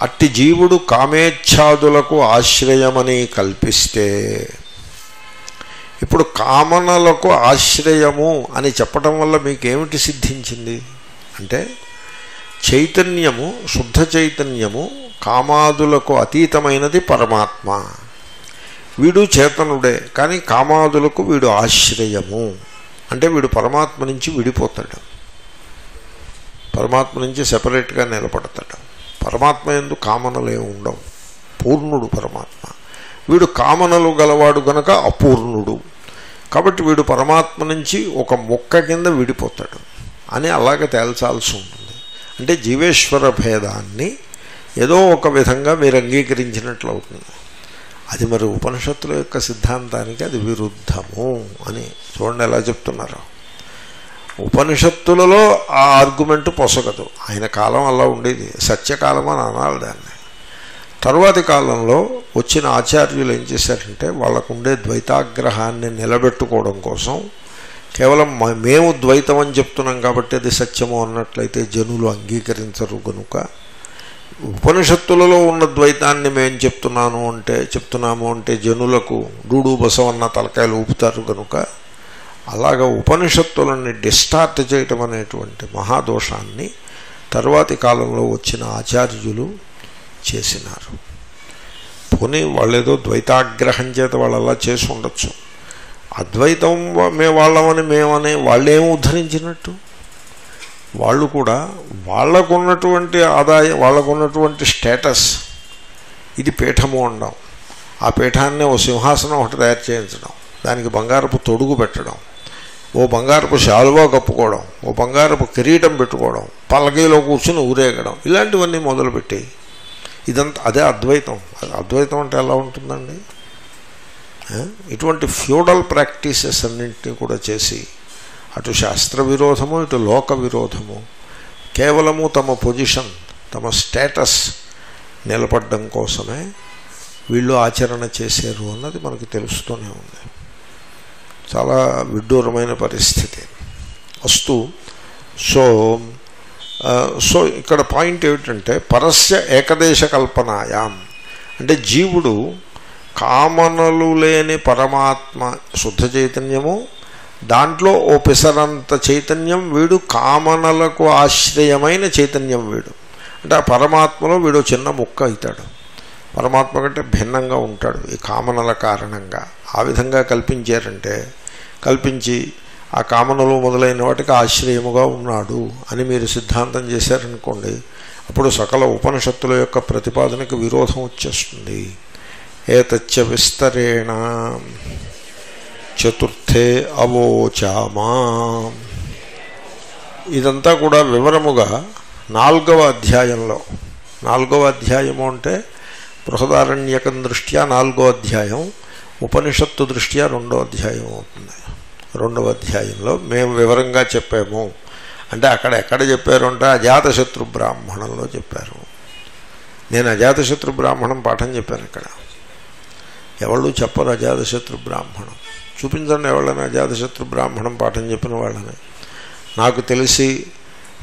అట్టి జీవుడు కామేచ్ఛాదులకు ఆశ్రయమని కల్పిస్తే ఇప్పుడు కామనలకు ఆశ్రయము అని చెప్పడం వల్ల మీకేమిటి సిద్ధించింది? అంటే చైతన్యము శుద్ధ చైతన్యము కామాదులకు అతీతమైనది పరమాత్మ. వీడు చేతనుడే కానీ కామాదులకు వీడు ఆశ్రయము. అంటే వీడు పరమాత్మ నుంచి విడిపోతాడు. పరమాత్మ నుంచి సెపరేట్గా నిలబడతాడు. పరమాత్మ ఎందు కామనలే ఉండవు. పూర్ణుడు పరమాత్మ. వీడు కామనలు గలవాడు గనక అపూర్ణుడు. కాబట్టి వీడు పరమాత్మ నుంచి ఒక మొక్క కింద విడిపోతాడు. అని అలాగే తేల్చాల్సి ఉంటుంది. అంటే జీవేశ్వర భేదాన్ని ఏదో ఒక విధంగా మీరు అంగీకరించినట్లు అవుతుంది అది మరి ఉపనిషత్తుల యొక్క సిద్ధాంతానికి అది విరుద్ధము అని చూడండి ఎలా చెప్తున్నారు. ఉపనిషత్తులలో ఆ ఆర్గ్యుమెంట్ పొసగదు. ఆయన కాలం అలా ఉండేది. సత్యకాలం అని అనాలి దాన్ని. తరువాతి కాలంలో వచ్చిన ఆచార్యులు ఏం చేశారంటే వాళ్ళకు ఉండే ద్వైతాగ్రహాన్ని నిలబెట్టుకోవడం కోసం కేవలం మేము ద్వైతం అని చెప్తున్నాం కాబట్టి అది సత్యము అన్నట్లయితే జనులు అంగీకరించరు కనుక ఉపనిషత్తులలో ఉన్న ద్వైతాన్ని మేము చెప్తున్నాను అంటే చెప్తున్నాము అంటే జనులకు డూడు బసవన్న తలకాయలు ఊపుతారు కనుక అలాగ ఉపనిషత్తులని డిస్టార్ట్ చేయటం అనేటువంటి మహాదోషాన్ని తరువాతి కాలంలో వచ్చిన ఆచార్యులు చేసినారు. పోనీ వాళ్ళేదో ద్వైతాగ్రహం చేత వాళ్ళు అలా చేసి ఉండొచ్చు. అద్వైతం వా- మే వాళ్ళమని మేమని వాళ్ళేం ఉద్ధరించినట్టు? వాళ్ళు కూడా వాళ్ళకున్నటువంటి ఆదాయం వాళ్ళకున్నటువంటి స్టేటస్ ఇది పీఠము అండం. ఆ పీఠాన్ని ఓ సింహాసనం ఒకటి తయారు చేయించడం దానికి బంగారపు తొడుగు పెట్టడం ఓ బంగారపు శాలువా కప్పుకోవడం ఓ బంగారపు కిరీటం పెట్టుకోవడం పలకీలో కూర్చుని ఊరేగడం ఇలాంటివన్నీ మొదలుపెట్టి ఇదంతా అదే అద్వైతం. అద్వైతం అంటే ఎలా ఉంటుందండి? ఇటువంటి ఫ్యూడల్ ప్రాక్టీసెస్ అన్నింటినీ కూడా చేసి అటు శాస్త్ర విరోధము ఇటు లోక విరోధము కేవలము తమ పొజిషన్ తమ స్టేటస్ నిలబడ్డం కోసమే వీళ్ళు ఆచరణ చేశారు అన్నది మనకు తెలుస్తూనే ఉంది. చాలా విడ్డూరమైన పరిస్థితి. వస్తూ సో సో ఇక్కడ పాయింట్ ఏమిటంటే పరస్య ఏకదేశ కల్పనాయాం. అంటే జీవుడు కామనలు లేని పరమాత్మ శుద్ధ చైతన్యము దాంట్లో ఓ పిసరంత చైతన్యం వీడు కామనలకు ఆశ్రయమైన చైతన్యం వీడు. అంటే ఆ పరమాత్మలో వీడు చిన్న ముక్క అవుతాడు. పరమాత్మ కంటే భిన్నంగా ఉంటాడు ఈ కామనల కారణంగా. ఆ విధంగా కల్పించారంటే కల్పించి ఆ కామనలు మొదలైన వాటికి ఆశ్రయముగా ఉన్నాడు అని మీరు సిద్ధాంతం చేశారనుకోండి అప్పుడు సకల ఉపనిషత్తుల యొక్క ప్రతిపాదనకు విరోధం వచ్చేస్తుంది. ఏతచ్చ విస్తరేణ చతుర్థే అవోచామా ఇదంతా కూడా వివరముగా నాలుగవ అధ్యాయంలో నాలుగవ అధ్యాయము అంటే బృహదారణ్యకం దృష్ట్యా నాలుగో అధ్యాయం ఉపనిషత్తు దృష్ట్యా రెండో అధ్యాయం అవుతుంది రెండవ అధ్యాయంలో మేము వివరంగా చెప్పాము అంటే అక్కడ ఎక్కడ చెప్పారు అంటే అజాతశత్రు బ్రాహ్మణంలో చెప్పారు నేను అజాతశత్రు బ్రాహ్మణం పాఠం చెప్పాను ఇక్కడ ఎవళ్ళు చెప్పరు అజాతశత్రు బ్రాహ్మణం. చూపించండి ఎవళ్ళని అజాతశత్రు బ్రాహ్మణం పాఠం చెప్పిన వాళ్ళని. నాకు తెలిసి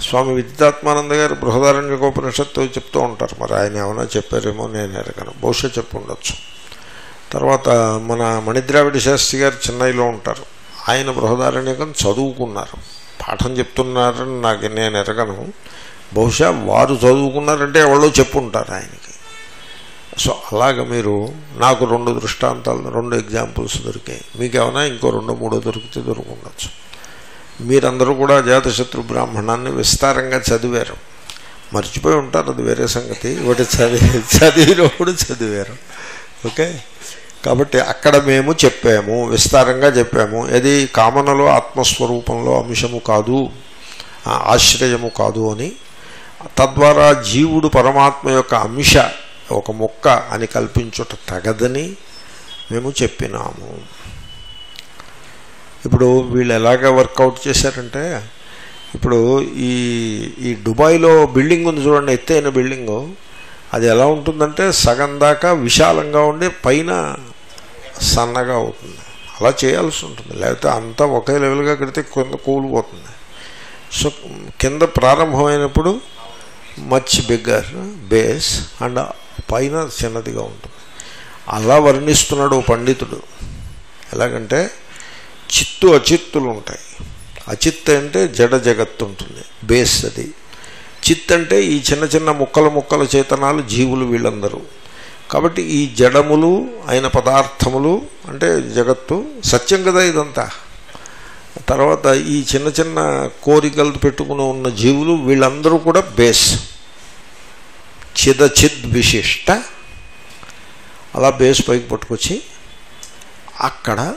స్వామి విద్యాత్మానంద గారు బృహదారణ్యకోపనిషత్తు చెప్తూ ఉంటారు. మరి ఆయన ఏమైనా చెప్పారేమో నేను ఎరగను బహుశా చెప్పు ఉండొచ్చు తర్వాత మన మణిద్రావిడ శాస్త్రి గారు చెన్నైలో ఉంటారు. ఆయన బృహదారణ్యకం చదువుకున్నారు. పాఠం చెప్తున్నారని నాకు నేను ఎరగను బహుశా వారు చదువుకున్నారంటే ఎవరో చెప్పుంటారు ఆయనకి. సో అలాగ మీరు నాకు రెండు దృష్టాంతాలు రెండు ఎగ్జాంపుల్స్ దొరికాయి. మీకు ఇంకో రెండు మూడో దొరికితే దొరుకుండొచ్చు. మీరందరూ కూడా జాతశత్రు బ్రాహ్మణాన్ని విస్తారంగా చదివారు. మర్చిపోయి ఉంటారు అది వేరే సంగతి. ఒకటి చదివి చదివినప్పుడు చదివారు. ఓకే? కాబట్టి అక్కడ మేము చెప్పాము విస్తారంగా చెప్పాము. ఇది కామనలో ఆత్మస్వరూపంలో అంశము కాదు ఆశ్రయము కాదు అని. తద్వారా జీవుడు పరమాత్మ యొక్క అంశ ఒక మొక్క అని కల్పించుట తగదని మేము చెప్పినాము. ఇప్పుడు వీళ్ళు ఎలాగ వర్కౌట్ చేశారంటే ఇప్పుడు ఈ ఈ దుబాయ్లో బిల్డింగ్ ఉంది చూడండి ఎత్తైన బిల్డింగు. అది ఎలా ఉంటుందంటే సగం దాకా విశాలంగా ఉండి పైన సన్నగా అవుతుంది. అలా చేయాల్సి ఉంటుంది. లేకపోతే అంతా ఒకే లెవెల్గా కడితే కింద కూలిపోతుంది. సో కింద ప్రారంభమైనప్పుడు మచ్ బిగ్గర్ బేస్ అండ్ పైన చిన్నదిగా ఉంటుంది. అలా వర్ణిస్తున్నాడు పండితుడు. ఎలాగంటే చిత్తు అచిత్తులు ఉంటాయి. అచిత్ అంటే జడ జగత్తు ఉంటుంది బేస్ అది. చిత్ అంటే ఈ చిన్న చిన్న ముక్కల ముక్కల చేతనాలు జీవులు వీళ్ళందరూ. కాబట్టి ఈ జడములు అయిన పదార్థములు అంటే జగత్తు సత్యం కదా ఇదంతా. తర్వాత ఈ చిన్న చిన్న కోరికలు పెట్టుకుని ఉన్న జీవులు వీళ్ళందరూ కూడా బేస్. చిదచిద్ విశిష్ట. అలా బేస్ పైకి పట్టుకొచ్చి అక్కడ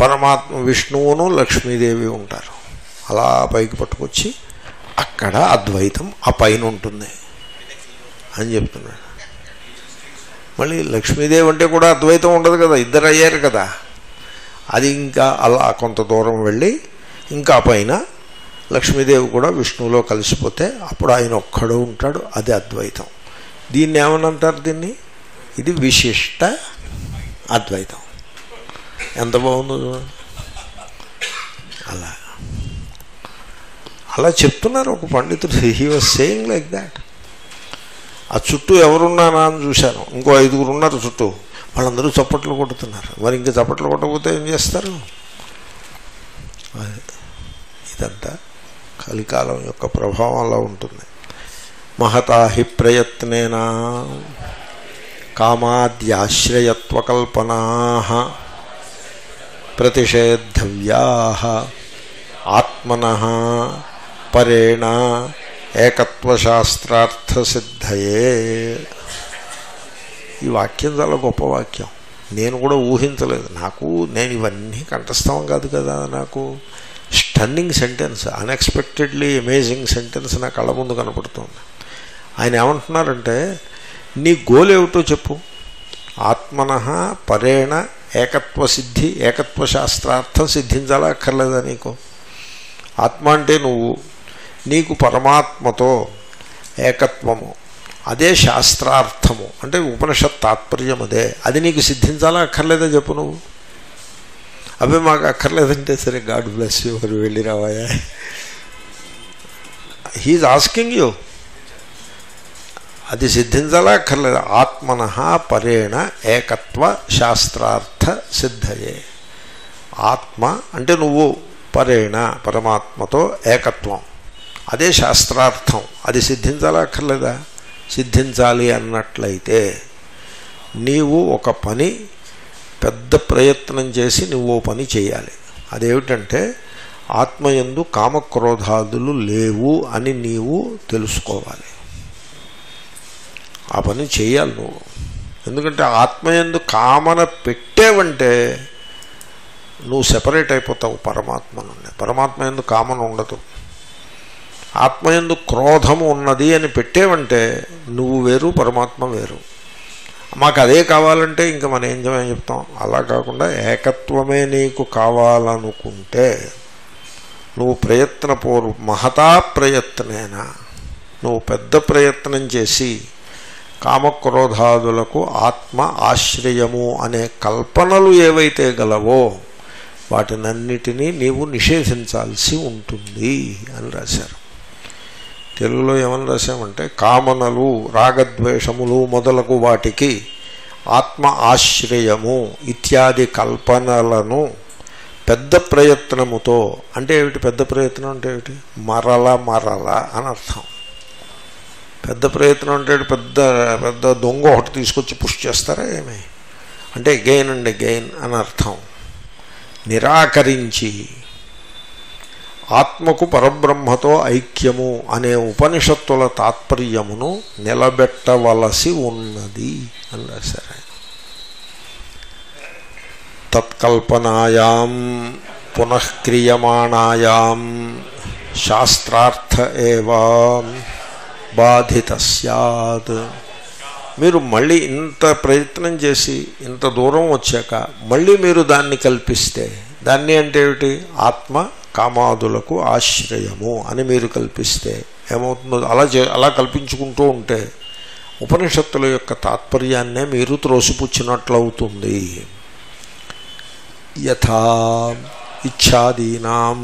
పరమాత్మ విష్ణువును లక్ష్మీదేవి ఉంటారు. అలా పైకి పట్టుకొచ్చి అక్కడ అద్వైతం ఆ పైన ఉంటుంది అని చెప్తున్నాడు. మళ్ళీ లక్ష్మీదేవి అంటే కూడా అద్వైతం ఉండదు కదా ఇద్దరు అయ్యారు కదా. అది ఇంకా అలా కొంత దూరం వెళ్ళి ఇంకా పైన లక్ష్మీదేవి కూడా విష్ణువులో కలిసిపోతే అప్పుడు ఆయన ఒక్కడు ఉంటాడు అది అద్వైతం. దీన్ని ఏమనంటారు దీన్ని? ఇది విశిష్ట అద్వైతం. ఎంత బాగుందో అలా. అలా చెప్తున్నారు ఒక పండితుడు. He was saying like that ఆ చుట్టూ ఎవరున్నారా అని చూశాను. ఇంకో ఐదుగురు ఉన్నారు చుట్టూ. వాళ్ళందరూ చప్పట్లు కొడుతున్నారు. మరి ఇంకా చప్పట్లు కొట్టకపోతే ఏం చేస్తారు? ఇదంతా కలికాలం యొక్క ప్రభావం అలా ఉంటుంది. మహతా హి ప్రయత్నేనా కామాద్యాశ్రయత్వకల్పనా ప్రతిషేధవ్యా ఆత్మన పరేణ ఏకత్వశాస్త్రార్థసిద్ధయే. ఈ వాక్యం చాలా గొప్ప వాక్యం. నేను కూడా ఊహించలేదు. నాకు నేను ఇవన్నీ కంఠస్థం కాదు కదా నాకు. Stunning sentence unexpectedly amazing sentence నా కళ్ళ ముందు కనపడుతుంది. ఆయన ఏమంటున్నారంటే నీ గోల్ ఏమిటో చెప్పు. ఆత్మన పరేణ ఏకత్వ సిద్ధి ఏకత్వ శాస్త్రార్థం సిద్ధించాలా అక్కర్లేదా నీకు? ఆత్మ అంటే నువ్వు నీకు పరమాత్మతో ఏకత్వము అదే శాస్త్రార్థము అంటే ఉపనిషత్ తాత్పర్యం అదే అది నీకు సిద్ధించాలా అక్కర్లేదా చెప్పు నువ్వు? అవి మాకు అక్కర్లేదంటే సరే గాడ్ బ్లెస్ యూ మరి వెళ్ళి రావాయా? హీజ్ ఆస్కింగ్ యూ అది సిద్ధించాలా? అక్కర్లేదు. ఆత్మన పరేణ ఏకత్వ శాస్త్రార్థ సిద్ధయే. ఆత్మ అంటే నువ్వు పరేణ పరమాత్మతో ఏకత్వం. అదే శాస్త్రార్థం. అది సిద్ధించాలా? అక్కర్లేదా? సిద్ధించాలి అన్నట్లయితే నీవు ఒక పని పెద్ద ప్రయత్నం చేసి నువ్వు పని చేయాలి. అదేమిటంటే ఆత్మయందు కామక్రోధాదులు లేవు అని నీవు తెలుసుకోవాలి. ఆ పని చేయాలి నువ్వు. ఎందుకంటే ఆత్మయందు కామన పెట్టేవంటే నువ్వు సెపరేట్ అయిపోతావు పరమాత్మ నుండి పరమాత్మ ఎందు కామన ఉండదు. ఆత్మయందు క్రోధము ఉన్నది అని పెట్టేవంటే నువ్వు వేరు పరమాత్మ వేరు. మాకు అదే కావాలంటే ఇంకా మనం ఏం చేయమని చెప్తాం? అలా కాకుండా ఏకత్వమే నీకు కావాలనుకుంటే నువ్వు ప్రయత్నపూర్వ మహతా ప్రయత్నేనా? నువ్వు పెద్ద ప్రయత్నం చేసి కామక్రోధాదులకు ఆత్మ ఆశ్రయము అనే కల్పనలు ఏవైతే గలవో వాటినన్నిటినీ నీవు నిషేధించాల్సి ఉంటుంది అని రాశారు. తెలుగులో ఏమని రాసామంటే కామనలు రాగద్వేషములు మొదలగు వాటికి ఆత్మ ఆశ్రయము ఇత్యాది కల్పనలను పెద్ద ప్రయత్నముతో అంటే ఏమిటి పెద్ద ప్రయత్నం అంటే ఏమిటి? మరల మరల అని అర్థం. పెద్ద ప్రయత్నం అంటే పెద్ద పెద్ద దొంగ ఒకటి తీసుకొచ్చి పుష్ చేస్తారా ఏమి? అంటే గెయిన్ అండి గెయిన్ అని అర్థం. నిరాకరించి ఆత్మకు పరబ్రహ్మతో ఐక్యము అనే ఉపనిషత్తుల తాత్పర్యమును నిలబెట్టవలసి ఉన్నది అని రాశారు ఆయన. తత్కల్పనాయాం పునఃక్రియమాణాయాం శాస్త్రార్థ ఏవా బాధిత సత్ మీరు మళ్ళీ ఇంత ప్రయత్నం చేసి ఇంత దూరం వచ్చాక మళ్ళీ మీరు దాన్ని కల్పిస్తే దాన్ని అంటే ఏమిటి? ఆత్మ కామాదులకు ఆశ్రయము అని మీరు కల్పిస్తే ఏమవుతుందో అలా చే అలా కల్పించుకుంటూ ఉంటే ఉపనిషత్తుల యొక్క తాత్పర్యాన్నే మీరు త్రోసిపుచ్చినట్లవుతుంది. యథా ఇచ్చాదీనాం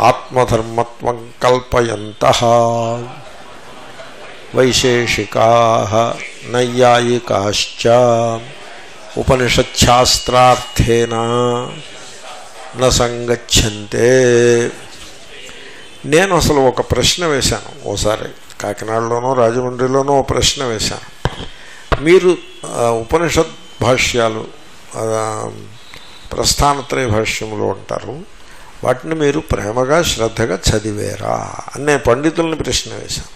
ఆత్మధర్మత్వం కల్పయంత వైశేషికా నైయాయికాశ్చ ఉపనిషచ్ఛాస్త్రార్థేన నసంగచ్చంతే నేను అసలు ఒక ప్రశ్న వేశాను ఓసారి. కాకినాడలోనో రాజమండ్రిలోనో ఓ ప్రశ్న వేశాను. మీరు ఉపనిషత్ భాష్యాలు ప్రస్థానత్రయ భాష్యములు అంటారు. వాటిని మీరు ప్రేమగా శ్రద్ధగా చదివేరా అనే పండితుల్ని ప్రశ్న వేశాను.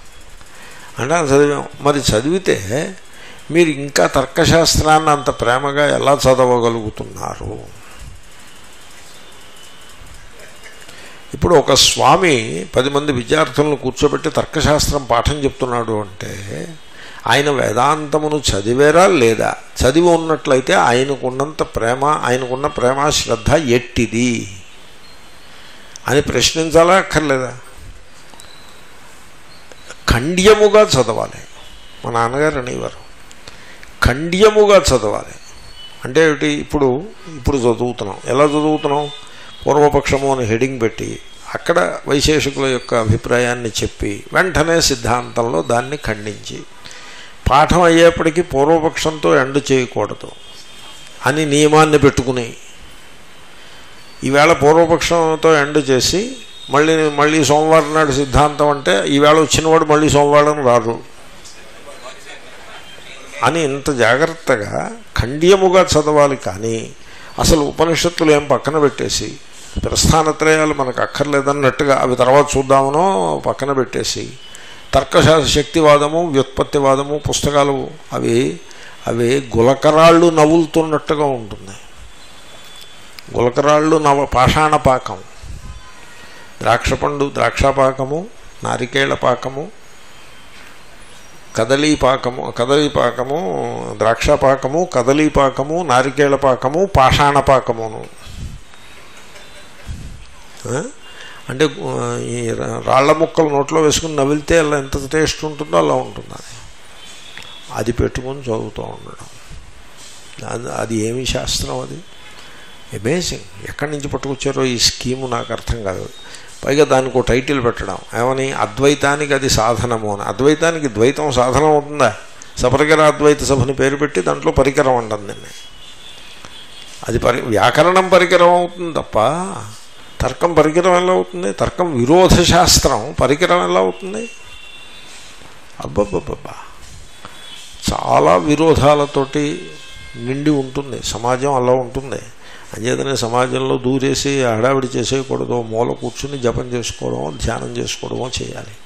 అంటే చదివాం. మరి చదివితే మీరు ఇంకా తర్కశాస్త్రాన్ని అంత ప్రేమగా ఎలా చదవగలుగుతున్నారు? ఇప్పుడు ఒక స్వామి పది మంది విద్యార్థులను కూర్చోబెట్టి తర్కశాస్త్రం పాఠం చెప్తున్నాడు అంటే ఆయన వేదాంతమును చదివేరా లేదా? చదివి ఉన్నట్లయితే ఆయనకున్నంత ప్రేమ ఆయనకున్న ప్రేమ శ్రద్ధ ఎట్టిది? అని ప్రశ్నించాలా అక్కర్లేదా? ఖండ్యముగా చదవాలి. మా నాన్నగారు అనేవారు. ఖండ్యముగా చదవాలి. అంటే ఇప్పుడు ఇప్పుడు చదువుతున్నాం. ఎలా చదువుతున్నాం? పూర్వపక్షము అని హెడింగ్ పెట్టి అక్కడ వైశేషికుల యొక్క అభిప్రాయాన్ని చెప్పి వెంటనే సిద్ధాంతంలో దాన్ని ఖండించి పాఠం అయ్యేప్పటికీ పూర్వపక్షంతో ఎండ్ చేయకూడదు అని నియమాన్ని పెట్టుకుని ఈవేళ పూర్వపక్షంతో ఎండ్ చేసి మళ్ళీ మళ్ళీ సోమవారం నాడు సిద్ధాంతం అంటే ఈవేళ వచ్చినవాడు మళ్ళీ సోమవారం రారు అని ఇంత జాగ్రత్తగా ఖండ్యముగా చదవాలి కానీ అసలు ఉపనిషత్తులు ఏం పక్కన పెట్టేసి ప్రస్థానత్రయాలు మనకు అక్కర్లేదన్నట్టుగా అవి తర్వాత చూద్దామనో పక్కన పెట్టేసి తర్కశాస్త్ర శక్తివాదము వ్యుత్పత్తివాదము పుస్తకాలు అవి అవి గులకరాళ్ళు నవ్వులుతున్నట్టుగా ఉంటుంది. గులకరాళ్ళు నవ పాషాణ పాకం. ద్రాక్షపండు ద్రాక్షపాకము నారికేళ పాకము కదలీ పాకము కదలీ పాకము పాకము కదలీ పాకము నారికేళ పాకము పాషాణ పాకమును. అంటే ఈ రా- రాళ్ళ ముక్కలు నోట్లో వేసుకుని నవిలితే అలా ఎంత టేస్ట్ ఉంటుందో అలా ఉంటుంది అది. అది పెట్టుకొని చదువుతూ ఉండడం అది- అది ఏమి శాస్త్రం అది? అమేజింగ్ ఎక్కడి నుంచి పట్టుకొచ్చారో ఈ స్కీము నాకు అర్థం కాదు. పైగా దానికి ఒక టైటిల్ పెట్టడం. ఏమని? అద్వైతానికి అది సాధనము అని. అద్వైతానికి ద్వైతం సాధనం అవుతుందా? సపరికర అద్వైత సభని పేరు పెట్టి దాంట్లో పరికరం అంటుంది అది పరి వ్యాకరణం పరికరం అవుతుంది తప్ప తర్కం పరికరం ఎలా అవుతుంది? తర్కం విరోధ శాస్త్రం పరికరం ఎలా అవుతుంది? అబ్బబ్బబ్బబ్బా. చాలా విరోధాలతోటి నిండి ఉంటుంది. సమాజం అలా ఉంటుంది. అంచేతనే సమాజంలో దూరేసి హడావిడి చేసేయకూడదు. మూల కూర్చుని జపం చేసుకోవడమో ధ్యానం చేసుకోవడమో చేయాలి.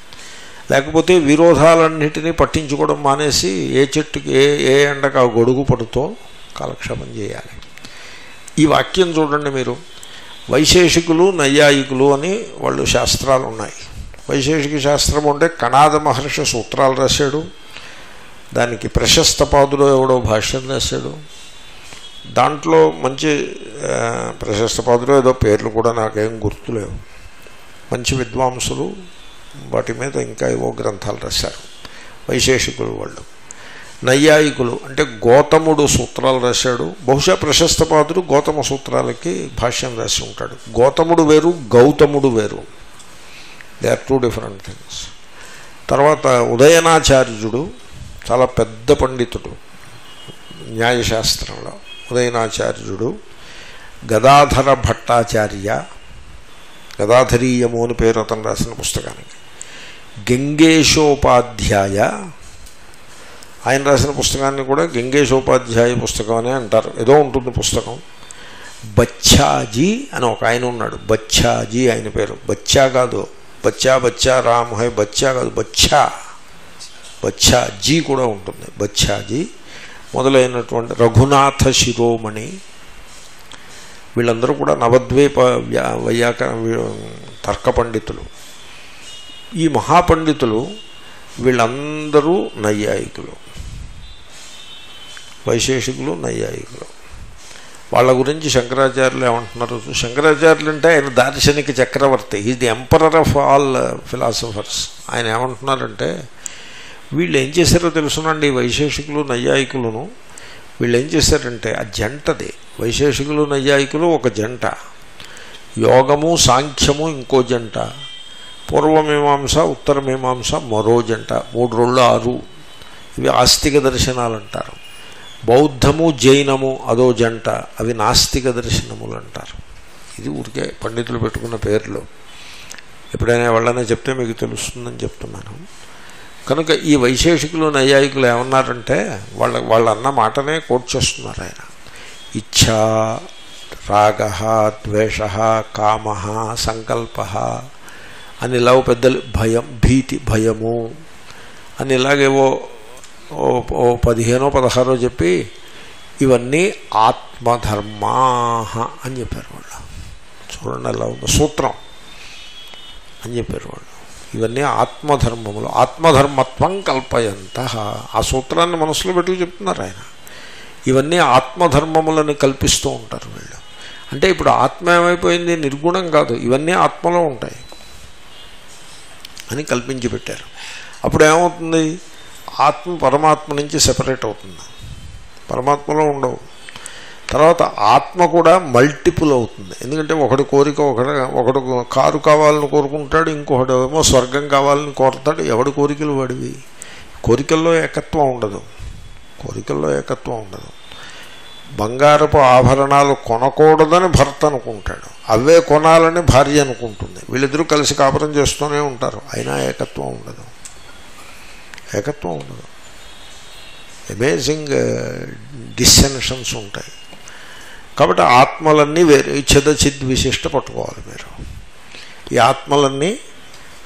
లేకపోతే విరోధాలన్నిటినీ పట్టించుకోవడం మానేసి ఏ చెట్టుకి ఏ ఏ ఎండకు ఆ గొడుగు పడుతో కాలక్షేపం చేయాలి. ఈ వాక్యం చూడండి మీరు. వైశేషికులు నైయాయికులు అని వాళ్ళు శాస్త్రాలు ఉన్నాయి వైశేషిక శాస్త్రం అంటే కణాద మహర్షి సూత్రాలు రాశాడు. దానికి ప్రశస్త పాదులో ఎవడో భాష్యం రాశాడు. దాంట్లో మంచి ప్రశస్త పాదులో ఏదో పేర్లు కూడా నాకేం గుర్తులేవు. మంచి విద్వాంసులు వాటి మీద ఇంకా ఏవో గ్రంథాలు రాశారు. వైశేషికులు వాళ్ళు. నైయాయికులు అంటే గౌతముడు సూత్రాలు రాశాడు. బహుశా ప్రశస్త పాదుడు గౌతమ సూత్రాలకి భాష్యం రాసి ఉంటాడు. గౌతముడు వేరు గౌతముడు వేరు. They are two different things తర్వాత ఉదయనాచార్యుడు చాలా పెద్ద పండితుడు న్యాయశాస్త్రంలో ఉదయనాచార్యుడు గదాధర భట్టాచార్య గదాధరీయము అని పేరు అతను రాసిన పుస్తకానికి. గంగేశోపాధ్యాయ ఆయన రాసిన పుస్తకాన్ని కూడా గంగేశోపాధ్యాయ పుస్తకం అనే అంటారు. ఏదో ఉంటుంది పుస్తకం. బచ్చాజీ అని ఒక ఆయన ఉన్నాడు. బచ్చాజీ ఆయన పేరు. బచ్చా కాదు. బచ్చా బచ్చా రామ్ హై బచ్చా కాదు. బచ్చా. బచ్చాజీ కూడా ఉంటుంది. బచ్చాజీ మొదలైనటువంటి రఘునాథ శిరోమణి. వీళ్ళందరూ కూడా నవద్వీప వ్యా తర్క పండితులు. ఈ మహాపండితులు వీళ్ళందరూ నైయాయికులు. వైశేషికులు నైయాయికులు వాళ్ళ గురించి శంకరాచార్యులు ఏమంటున్నారు శంకరాచార్యులు అంటే ఆయన దార్శనిక చక్రవర్తి. Is the emperor of all philosophers ఆయన ఏమంటున్నారంటే వీళ్ళు ఏం చేశారో తెలుసునండి వైశేషికులు నైయాయికులను. వీళ్ళు ఏం చేశారంటే ఆ జంటది. వైశేషికులు నైయాయికులు ఒక జంట. యోగము సాంఖ్యము ఇంకో జంట. పూర్వమీమాంస ఉత్తరమీమాంస మరో జంట. మూడు రోళ్ళు ఆరు. ఇవి ఆస్తిక దర్శనాలు అంటారు బౌద్ధము జైనము అదో జంట అవి నాస్తిక దర్శనములు అంటారు. ఇది ఊరికే పండితులు పెట్టుకున్న పేర్లు. ఎప్పుడైనా ఎవరైనా చెప్తే మీకు తెలుస్తుందని చెప్తున్నాను. కనుక ఈ వైశేషికులు నైయాయికులు ఏమన్నారంటే వాళ్ళ వాళ్ళన్న మాటనే కోట్ చేస్తున్నారు ఆయన. ఇచ్ఛా రాగ ద్వేష కామ సంకల్ప అని ఇలా పెద్దలు భయం భీతి భయము అని ఇలాగేవో ఓ ఓ పదిహేనో పదహారో చెప్పి ఇవన్నీ ఆత్మధర్మా అని చెప్పారు వాళ్ళు. చూడండి ఎలా ఉందో. సూత్రం. అని చెప్పారు వాళ్ళు. ఇవన్నీ ఆత్మధర్మములు ఆత్మధర్మత్వం కల్పయంత ఆ సూత్రాన్ని మనసులో పెట్టుకు చెప్తున్నారు ఆయన. ఇవన్నీ ఆత్మధర్మములను కల్పిస్తూ ఉంటారు వీళ్ళు. అంటే ఇప్పుడు ఆత్మ ఏమైపోయింది? నిర్గుణం కాదు. ఇవన్నీ ఆత్మలో ఉంటాయి అని కల్పించి పెట్టారు. అప్పుడు ఏమవుతుంది? ఆత్మ పరమాత్మ నుంచి సెపరేట్ అవుతుంది. పరమాత్మలో ఉండవు. తర్వాత ఆత్మ కూడా మల్టిపుల్ అవుతుంది. ఎందుకంటే ఒకటి కోరిక ఒకటి ఒకడు కారు కావాలని కోరుకుంటాడు ఇంకొకడు ఏమో స్వర్గం కావాలని కోరుతాడు. ఎవడి కోరికలు వాడివి? కోరికల్లో ఏకత్వం ఉండదు. కోరికల్లో ఏకత్వం ఉండదు. బంగారపు ఆభరణాలు కొనకూడదని భర్త అనుకుంటాడు. అవే కొనాలని భార్య అనుకుంటుంది. వీళ్ళిద్దరూ కలిసి కాపురం చేస్తూనే ఉంటారు. అయినా ఏకత్వం ఉండదు. ఏకత్వం ఉండదు అమేజింగ్ డిస్సెన్షన్స్ ఉంటాయి. కాబట్టి ఆత్మలన్నీ వేరే చిదచిద్ విశిష్ట పట్టుకోవాలి మీరు. ఈ ఆత్మలన్నీ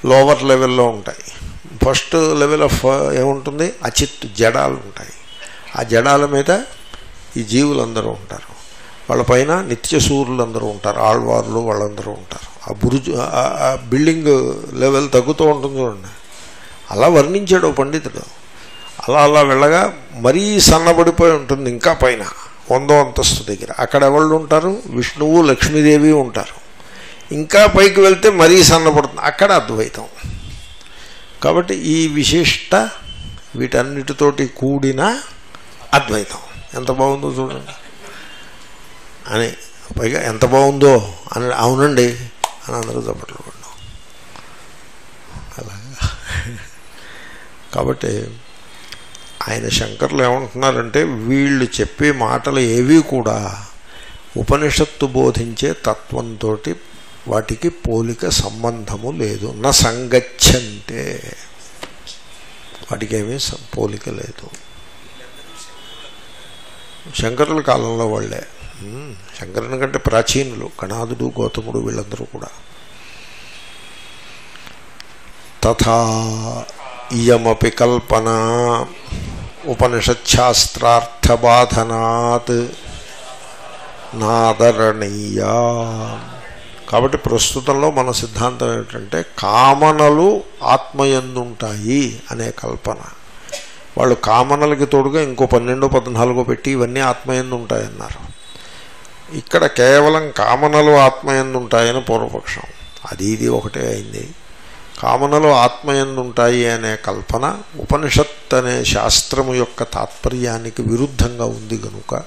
లోవర్ లెవెల్లో ఉంటాయి. ఫస్ట్ లెవెల్ ఆఫ్ ఏముంటుంది? అచిత్ జడాలు ఉంటాయి. ఆ జడాల మీద ఈ జీవులందరూ ఉంటారు. వాళ్ళ పైన నిత్య సూర్యులందరూ ఉంటారు ఆళ్వార్లు వాళ్ళందరూ ఉంటారు. ఆ బురుజు ఆ బిల్డింగ్ లెవెల్ తగ్గుతూ ఉంటుంది చూడండి. అలా వర్ణించాడు పండితుడు. అలా అలా వెళ్ళగా మరీ సన్నబడిపోయి ఉంటుంది ఇంకా పైన వందో అంతస్తు దగ్గర. అక్కడ ఎవళ్ళు ఉంటారు? విష్ణువు లక్ష్మీదేవి ఉంటారు. ఇంకా పైకి వెళ్తే మరీ సన్నపడుతుంది అక్కడ అద్వైతం. కాబట్టి ఈ విశిష్ట వీటన్నిటితోటి కూడిన అద్వైతం. ఎంత బాగుందో చూడండి. అని పైగా ఎంత బాగుందో అని అవునండి అని అందరూ చప్పట్లు పడ్డాం అలాగా కాబట్టి ఆయన శంకర్లు ఏమంటున్నారంటే వీళ్ళు చెప్పే మాటలు ఏవి కూడా ఉపనిషత్తు బోధించే తత్వంతో వాటికి పోలిక సంబంధము లేదు. నా సంగచ్చంతే. వాటికి ఏమీ పోలిక లేదు. శంకరుల కాలంలో వాళ్ళే. శంకరుని కంటే ప్రాచీనులు కణాదుడు గౌతముడు వీళ్ళందరూ కూడా. తథా ఇయమపి కల్పన ఉపనిషత్శాస్త్రార్థబాధనాత్ నాదరణీయా. కాబట్టి ప్రస్తుతంలో మన సిద్ధాంతం ఏమిటంటే కామనలు ఆత్మయందుంటాయి అనే కల్పన. వాళ్ళు కామనలకి తోడుగా ఇంకో పన్నెండో పద్నాలుగో పెట్టి ఇవన్నీ ఆత్మయందుంటాయన్నారు. ఇక్కడ కేవలం కామనలు ఆత్మయందుంటాయని పూర్వపక్షం. అది ఇది ఒకటే అయింది. కామనలు ఆత్మయందు ఉంటాయి అనే కల్పన ఉపనిషత్ అనే శాస్త్రము యొక్క తాత్పర్యానికి విరుద్ధంగా ఉంది గనుక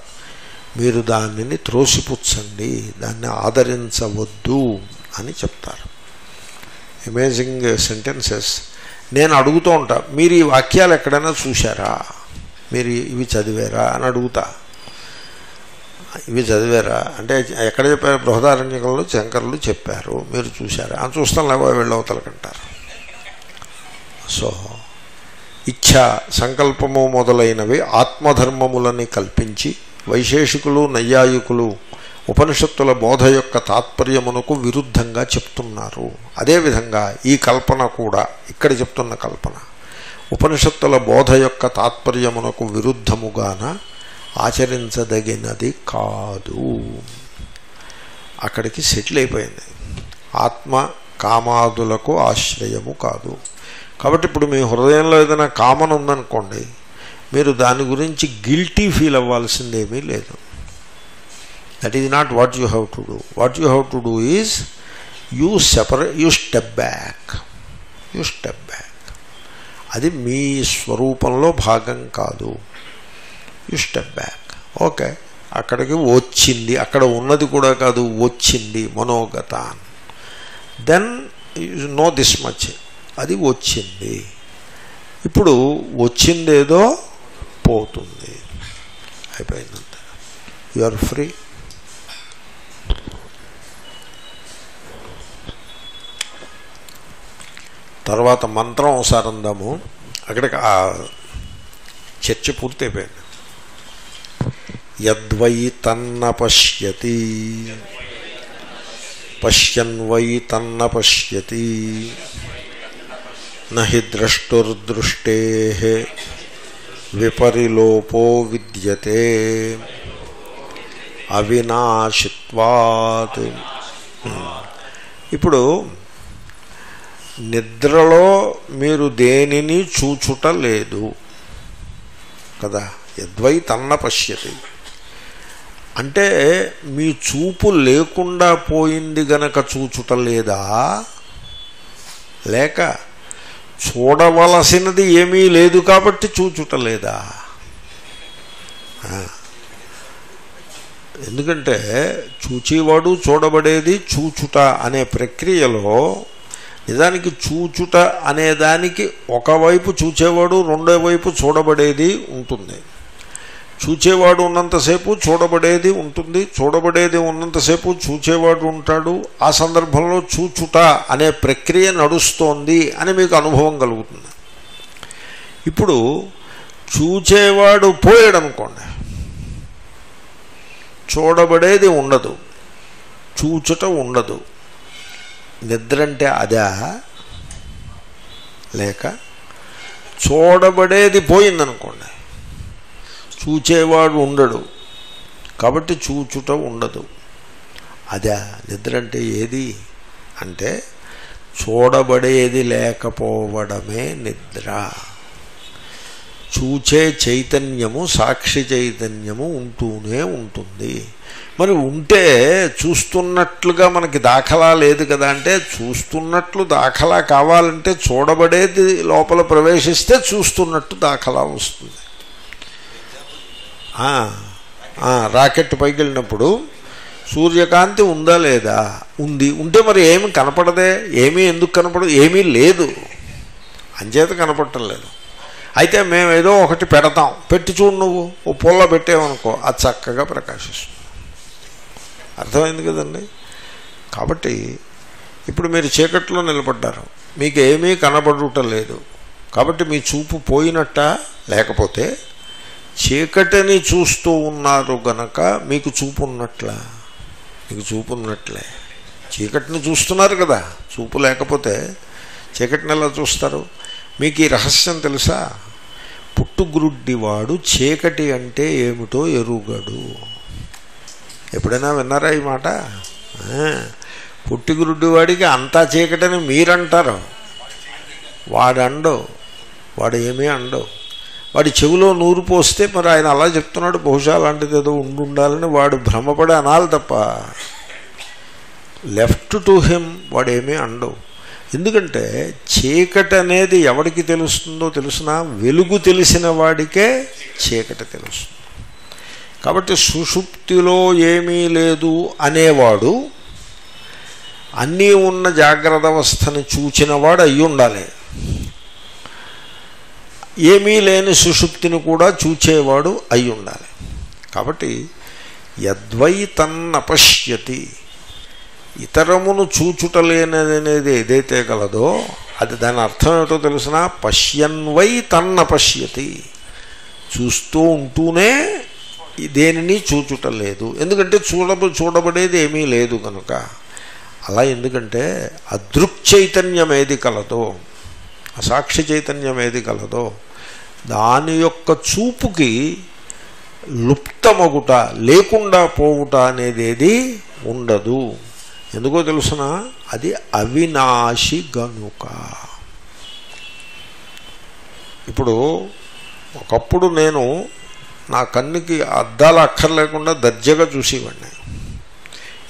మీరు దానిని త్రోసిపుచ్చండి దాన్ని ఆదరించవద్దు అని చెప్తారు. అమేజింగ్ సెంటెన్సెస్ నేను అడుగుతూ ఉంటా మీరు ఈ వాక్యాలు ఎక్కడైనా చూశారా? మీరు ఇవి చదివారా? అని అడుగుతా. ఇవి చదివారా? అంటే ఎక్కడ చెప్పారు? బృహదారణ్యకంలో శంకరులు చెప్పారు. మీరు చూశారా. అని చూస్తాం లేవో వెళ్ళవతలకంటారు సో ఇచ్ఛ సంకల్పము మొదలైనవి ఆత్మధర్మములని కల్పించి వైశేషికులు నైయాయికులు ఉపనిషత్తుల బోధ యొక్క తాత్పర్యమునకు విరుద్ధంగా చెప్తున్నారు. అదేవిధంగా ఈ కల్పన కూడా ఇక్కడ చెప్తున్న కల్పన ఉపనిషత్తుల బోధ యొక్క తాత్పర్యమునకు విరుద్ధముగాన ఆచరించదగినది కాదు. అక్కడికి సెటిల్ అయిపోయింది. ఆత్మ కామాదులకు ఆశ్రయము కాదు. కాబట్టి ఇప్పుడు మీ హృదయంలో ఏదైనా కామన్ ఉందనుకోండి మీరు దాని గురించి గిల్టీ ఫీల్ అవ్వాల్సిందేమీ లేదు. That is not what you have to do what you have to do is you separate you step back you step back అది మీ స్వరూపంలో భాగం కాదు. యు స్టెప్ బ్యాక్ ఓకే అక్కడికి వచ్చింది. అక్కడ ఉన్నది కూడా కాదు వచ్చింది. మనోగతాన్. దెన్ నో దిస్ మచ్ అది వచ్చింది. ఇప్పుడు వచ్చిందేదో పోతుంది. అయిపోయిందంత యు ఆర్ ఫ్రీ తర్వాత మంత్రం ఒకసారి అందాము. అక్కడికి ఆ చర్చ పూర్తయిపోయింది. యద్వై తన్న పశ్యతి పశ్యన్వై తన్న పశ్యతి నహి ద్రష్టుర్దృష్టే విపరిలోపో విద్యతే. అవినాశిత్వాత్. ఇప్పుడు నిద్రలో మీరు దేనిని చూచుట లేదు కదా? యద్వై తన్న పశ్యతి అంటే మీ చూపు లేకుండా పోయింది గనక చూచుట లేదా లేక చూడవలసినది ఏమీ లేదు కాబట్టి చూచుట లేదా ఎందుకంటే చూచేవాడు చూడబడేది చూచుట అనే ప్రక్రియలో నిజానికి చూచుట అనేదానికి ఒకవైపు చూచేవాడు రెండో వైపు చూడబడేది ఉంటుంది. చూచేవాడు ఉన్నంతసేపు చూడబడేది ఉంటుంది. చూడబడేది ఉన్నంతసేపు చూచేవాడు ఉంటాడు. ఆ సందర్భంలో చూచుట అనే ప్రక్రియ నడుస్తోంది అని మీకు అనుభవం కలుగుతుంది. ఇప్పుడు చూచేవాడు పోయాడు అనుకోండి చూడబడేది ఉండదు. చూచుట ఉండదు. నిద్ర అంటే అదా? లేక? చూడబడేది పోయిందనుకోండి. చూచేవాడు ఉండడు. కాబట్టి చూచుట ఉండదు. అదే నిద్ర అంటే ఏది? అంటే చూడబడేది లేకపోవడమే నిద్ర. చూచే చైతన్యము సాక్షి చైతన్యము ఉంటూనే ఉంటుంది. మరి ఉంటే చూస్తున్నట్లుగా మనకి దాఖలా లేదు కదా అంటే చూస్తున్నట్లు దాఖలా కావాలంటే చూడబడేది లోపల ప్రవేశిస్తే చూస్తున్నట్టు దాఖలా వస్తుంది. రాకెట్ పైకి వెళ్ళినప్పుడు సూర్యకాంతి ఉందా లేదా? ఉంది. ఉంటే మరి ఏమి కనపడదే? ఏమీ ఎందుకు కనపడదు? ఏమీ లేదు. అంచేత కనపడటం లేదు. అయితే మేము ఏదో ఒకటి పెడతాం. పెట్టి చూడు నువ్వు. ఓ పొల్ల పెట్టామనుకో అది చక్కగా ప్రకాశిస్తుంది. అర్థమైంది కదండి? కాబట్టి ఇప్పుడు మీరు చీకట్లో నిలబడ్డారు. మీకు ఏమీ కనబడుట లేదు. కాబట్టి మీ చూపు పోయినట్ట? లేకపోతే చీకటిని చూస్తూ ఉన్నారు గనక మీకు చూపు ఉన్నట్లా. మీకు చూపు ఉన్నట్లే. చీకటిని చూస్తున్నారు కదా చూపు లేకపోతే చీకటిని ఎలా చూస్తారు? మీకు ఈ రహస్యం తెలుసా? పుట్టుగురుడ్డివాడు చీకటి అంటే ఏమిటో ఎరుగడు. ఎప్పుడైనా విన్నారా ఈ మాట? ఆ, పుట్టుగురుడ్డివాడికి అంతా చీకటని మీరంటారు. వాడు అండవు వాడు ఏమీ అండవు వాడి చెవిలో నూరు పోస్తే మరి ఆయన అలా చెప్తున్నాడు బహుశా అలాంటిది ఏదో ఉండుండాలని వాడు భ్రమపడి అనాలి తప్ప. లెఫ్ట్ టు హిమ్ వాడు ఏమీ అండవు. ఎందుకంటే చీకటి అనేది ఎవడికి తెలుస్తుందో తెలుసునా వెలుగు తెలిసిన వాడికే చీకటి తెలుస్తుంది. కాబట్టి సుషుప్తిలో ఏమీ లేదు అనేవాడు అన్నీ ఉన్న జాగ్రత్త అవస్థని చూచినవాడు అయ్యి ఉండాలి ఏమీ లేని సుషుప్తిని కూడా చూచేవాడు అయి ఉండాలి. కాబట్టి యద్వై తన్నపశ్యతి ఇతరమును చూచుటలేననేది ఏదైతే గలదో అది దాని అర్థం ఏమిటో తెలిసిన పశ్యన్వై తన్నపశ్యతి చూస్తూ ఉంటూనే దేనిని చూచుట లేదు ఎందుకంటే చూడబ చూడబడేది ఏమీ లేదు కనుక. అలా ఎందుకంటే అదృక్చైతన్యం ఏది కలదో అసాక్షి చైతన్యం ఏది కలదో దాని యొక్క చూపుకి లుప్తమగుట లేకుండా పోవుట అనేది ఏది ఉండదు. ఎందుకో తెలుసిన? అది అవినాశి గనుక. ఇప్పుడు ఒకప్పుడు నేను నా కన్నుకి అద్దాలు అక్కర్లేకుండా దర్జాగా చూసేవాడిని.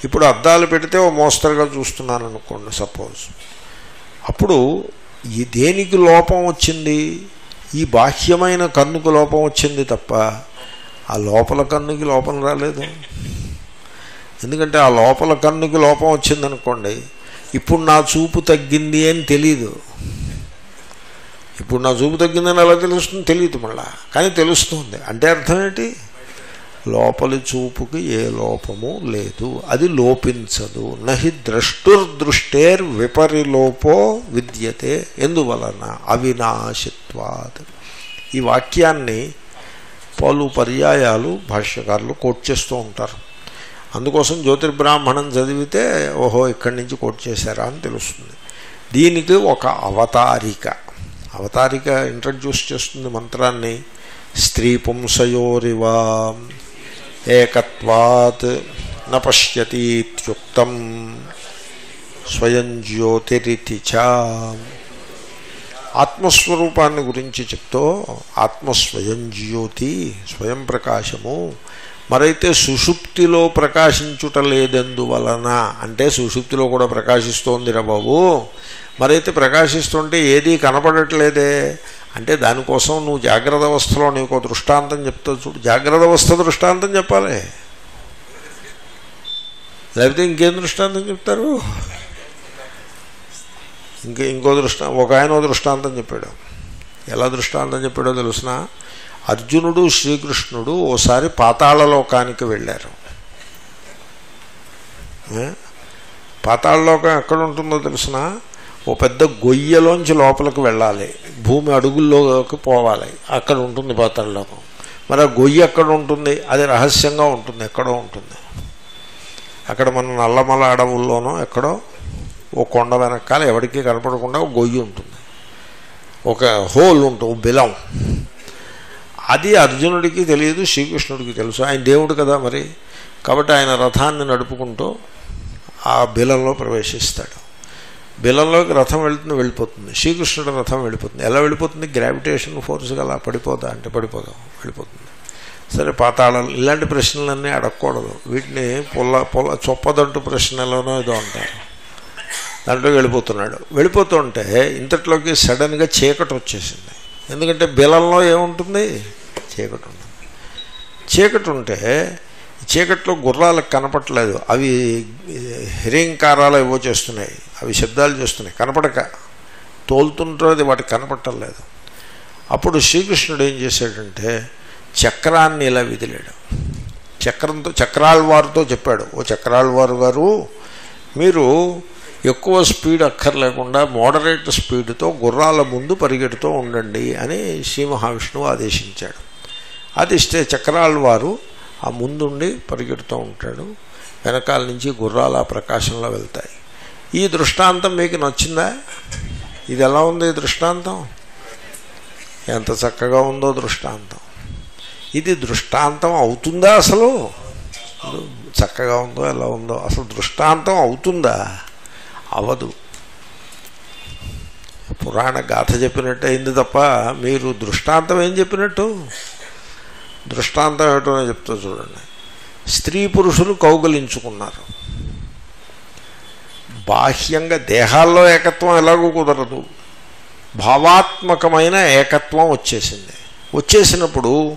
ఇప్పుడు అద్దాలు పెడితే ఓ మోస్తరుగా చూస్తున్నాను అనుకోండి సపోజ్. అప్పుడు ఈ దేనికి లోపం వచ్చింది? ఈ బాహ్యమైన కన్నుకు లోపం వచ్చింది తప్ప ఆ లోపల కన్నుకి లోపం రాలేదు. ఎందుకంటే ఆ లోపల కన్నుకి లోపం వచ్చిందనుకోండి ఇప్పుడు నా చూపు తగ్గింది అని తెలీదు. ఇప్పుడు నా చూపు తగ్గిందని ఎలా తెలుస్తుంది? తెలియదు మళ్ళా. కానీ తెలుస్తుంది. అంటే అర్థం ఏంటి? లోపలి చూపుకి ఏ లోపము లేదు. అది లోపించదు. నహి ద్రష్టుర్దృష్టేర్ విపరిలోపో విద్యతే. ఎందువలన? అవినాశిత్వాత్. ఈ వాక్యాన్ని పలు పర్యాయాలు భాష్యకారులు కోట్ చేస్తూ ఉంటారు. అందుకోసం జ్యోతిర్బ్రాహ్మణం చదివితే ఓహో ఇక్కడి నుంచి కోట్ చేశారా అని తెలుస్తుంది. దీనికి ఒక అవతారిక. అవతారిక ఇంట్రడ్యూస్ చేస్తుంది మంత్రాన్ని. స్త్రీ పుంసయోరివా. ఏకత్వాత్ న పశ్యతీత్యుక్తం స్వయం జ్యోతిరితి చ ఆత్మస్వరూపాన్ని గురించి చెప్తూ ఆత్మస్వయం జ్యోతి స్వయం ప్రకాశము మరైతే సుషుప్తిలో ప్రకాశించుట లేదెందువలన అంటే సుషుప్తిలో కూడా ప్రకాశిస్తోందిరా బాబు. మరైతే ప్రకాశిస్తుంటే ఏదీ కనపడట్లేదే. అంటే దానికోసం నువ్వు జాగ్రత్త అవస్థలో నీకు దృష్టాంతం చెప్తావు చూడు. జాగ్రత్త అవస్థ దృష్టాంతం చెప్పాలి. లేకపోతే ఇంకేం దృష్టాంతం చెప్తారు? ఇంకే ఇంకో దృష్టా ఒక ఆయన ఓ దృష్టాంతం చెప్పాడు. ఎలా దృష్టాంతం చెప్పాడో తెలుసిన? అర్జునుడు శ్రీకృష్ణుడు ఓసారి పాతాళలోకానికి వెళ్ళారు. పాతాళలోకం ఎక్కడ ఉంటుందో తెలిసిన? ఓ పెద్ద గొయ్యలోంచి లోపలికి వెళ్ళాలి. భూమి అడుగుల్లోకి పోవాలి. అక్కడ ఉంటుంది పాతాళలోకం మరి ఆ గొయ్యి ఎక్కడ ఉంటుంది? అది రహస్యంగా ఉంటుంది. ఎక్కడో ఉంటుంది. అక్కడ మన నల్లమల అడవుల్లోనో ఎక్కడో ఓ కొండ వెనకాల ఎవరికి కనపడకుండా ఒక గొయ్యి ఉంటుంది. ఒక హోల్ ఉంటుంది. బిలం. అది అర్జునుడికి తెలియదు శ్రీకృష్ణుడికి తెలుసు. ఆయన దేవుడు కదా మరి. కాబట్టి ఆయన రథాన్ని నడుపుకుంటూ ఆ బిలంలో ప్రవేశిస్తాడు. బిలంలోకి రథం వెళ్తుంది వెళ్ళిపోతుంది. శ్రీకృష్ణుడు రథం వెళ్ళిపోతుంది. ఎలా వెళ్ళిపోతుంది? గ్రావిటేషన్ ఫోర్స్ అలా పడిపోదా అంటే పడిపోదాం వెళ్ళిపోతుంది. సరే పాతాళం ఇలాంటి ప్రశ్నలన్నీ అడగకూడదు. వీటిని పొల్ల పొల్ల చొప్పదంటు ప్రశ్నలోనో ఏదో అంటారు. దాంట్లోకి వెళ్ళిపోతున్నాడు. వెళ్ళిపోతుంటే ఇంతట్లోకి సడన్గా చీకటి వచ్చేసింది. ఎందుకంటే బిలంలో ఏముంటుంది? చీకటి ఉంటుంది. చీకటి ఉంటే చీకట్లో గుర్రాలకు కనపట్లేదు అవి హిరేంకారాలు ఏవో చేస్తున్నాయి. అవి శబ్దాలు చేస్తున్నాయి. కనపడక. తోలుతుంటుంది వాటికి కనపట్టలేదు అప్పుడు శ్రీకృష్ణుడు ఏం చేశాడంటే చక్రాన్ని ఇలా విదిలాడు. చక్రంతో చక్రాల్వారుతో చెప్పాడు. ఓ చక్రాల్వారు గారు మీరు ఎక్కువ స్పీడ్ అక్కర్లేకుండా మోడరేట్ స్పీడ్తో గుర్రాల ముందు పరిగెడుతూ ఉండండి అని శ్రీ మహావిష్ణువు ఆదేశించాడు. ఆదిస్తే చక్రాల్వారు ఆ ముందుండి పరిగెడుతూ ఉంటాడు. వెనకాల నుంచి గుర్రాల ప్రకాశంలో వెళ్తాయి. ఈ దృష్టాంతం మీకు నచ్చిందా? ఇది ఎలా ఉంది ఈ దృష్టాంతం? ఎంత చక్కగా ఉందో దృష్టాంతం. ఇది దృష్టాంతం అవుతుందా అసలు? చక్కగా ఉందో ఎలా ఉందో. అసలు దృష్టాంతం అవుతుందా? అవదు. పురాణ గాథ చెప్పినట్టు అయింది తప్ప మీరు దృష్టాంతం ఏం చెప్పినట్టు? దృష్టాంతం ఏమిటో చెప్తా చూడండి. స్త్రీ పురుషులు కౌగలించుకున్నారు. బాహ్యంగా దేహాల్లో ఏకత్వం ఎలాగూ కుదరదు. భావాత్మకమైన ఏకత్వం వచ్చేసింది. వచ్చేసినప్పుడు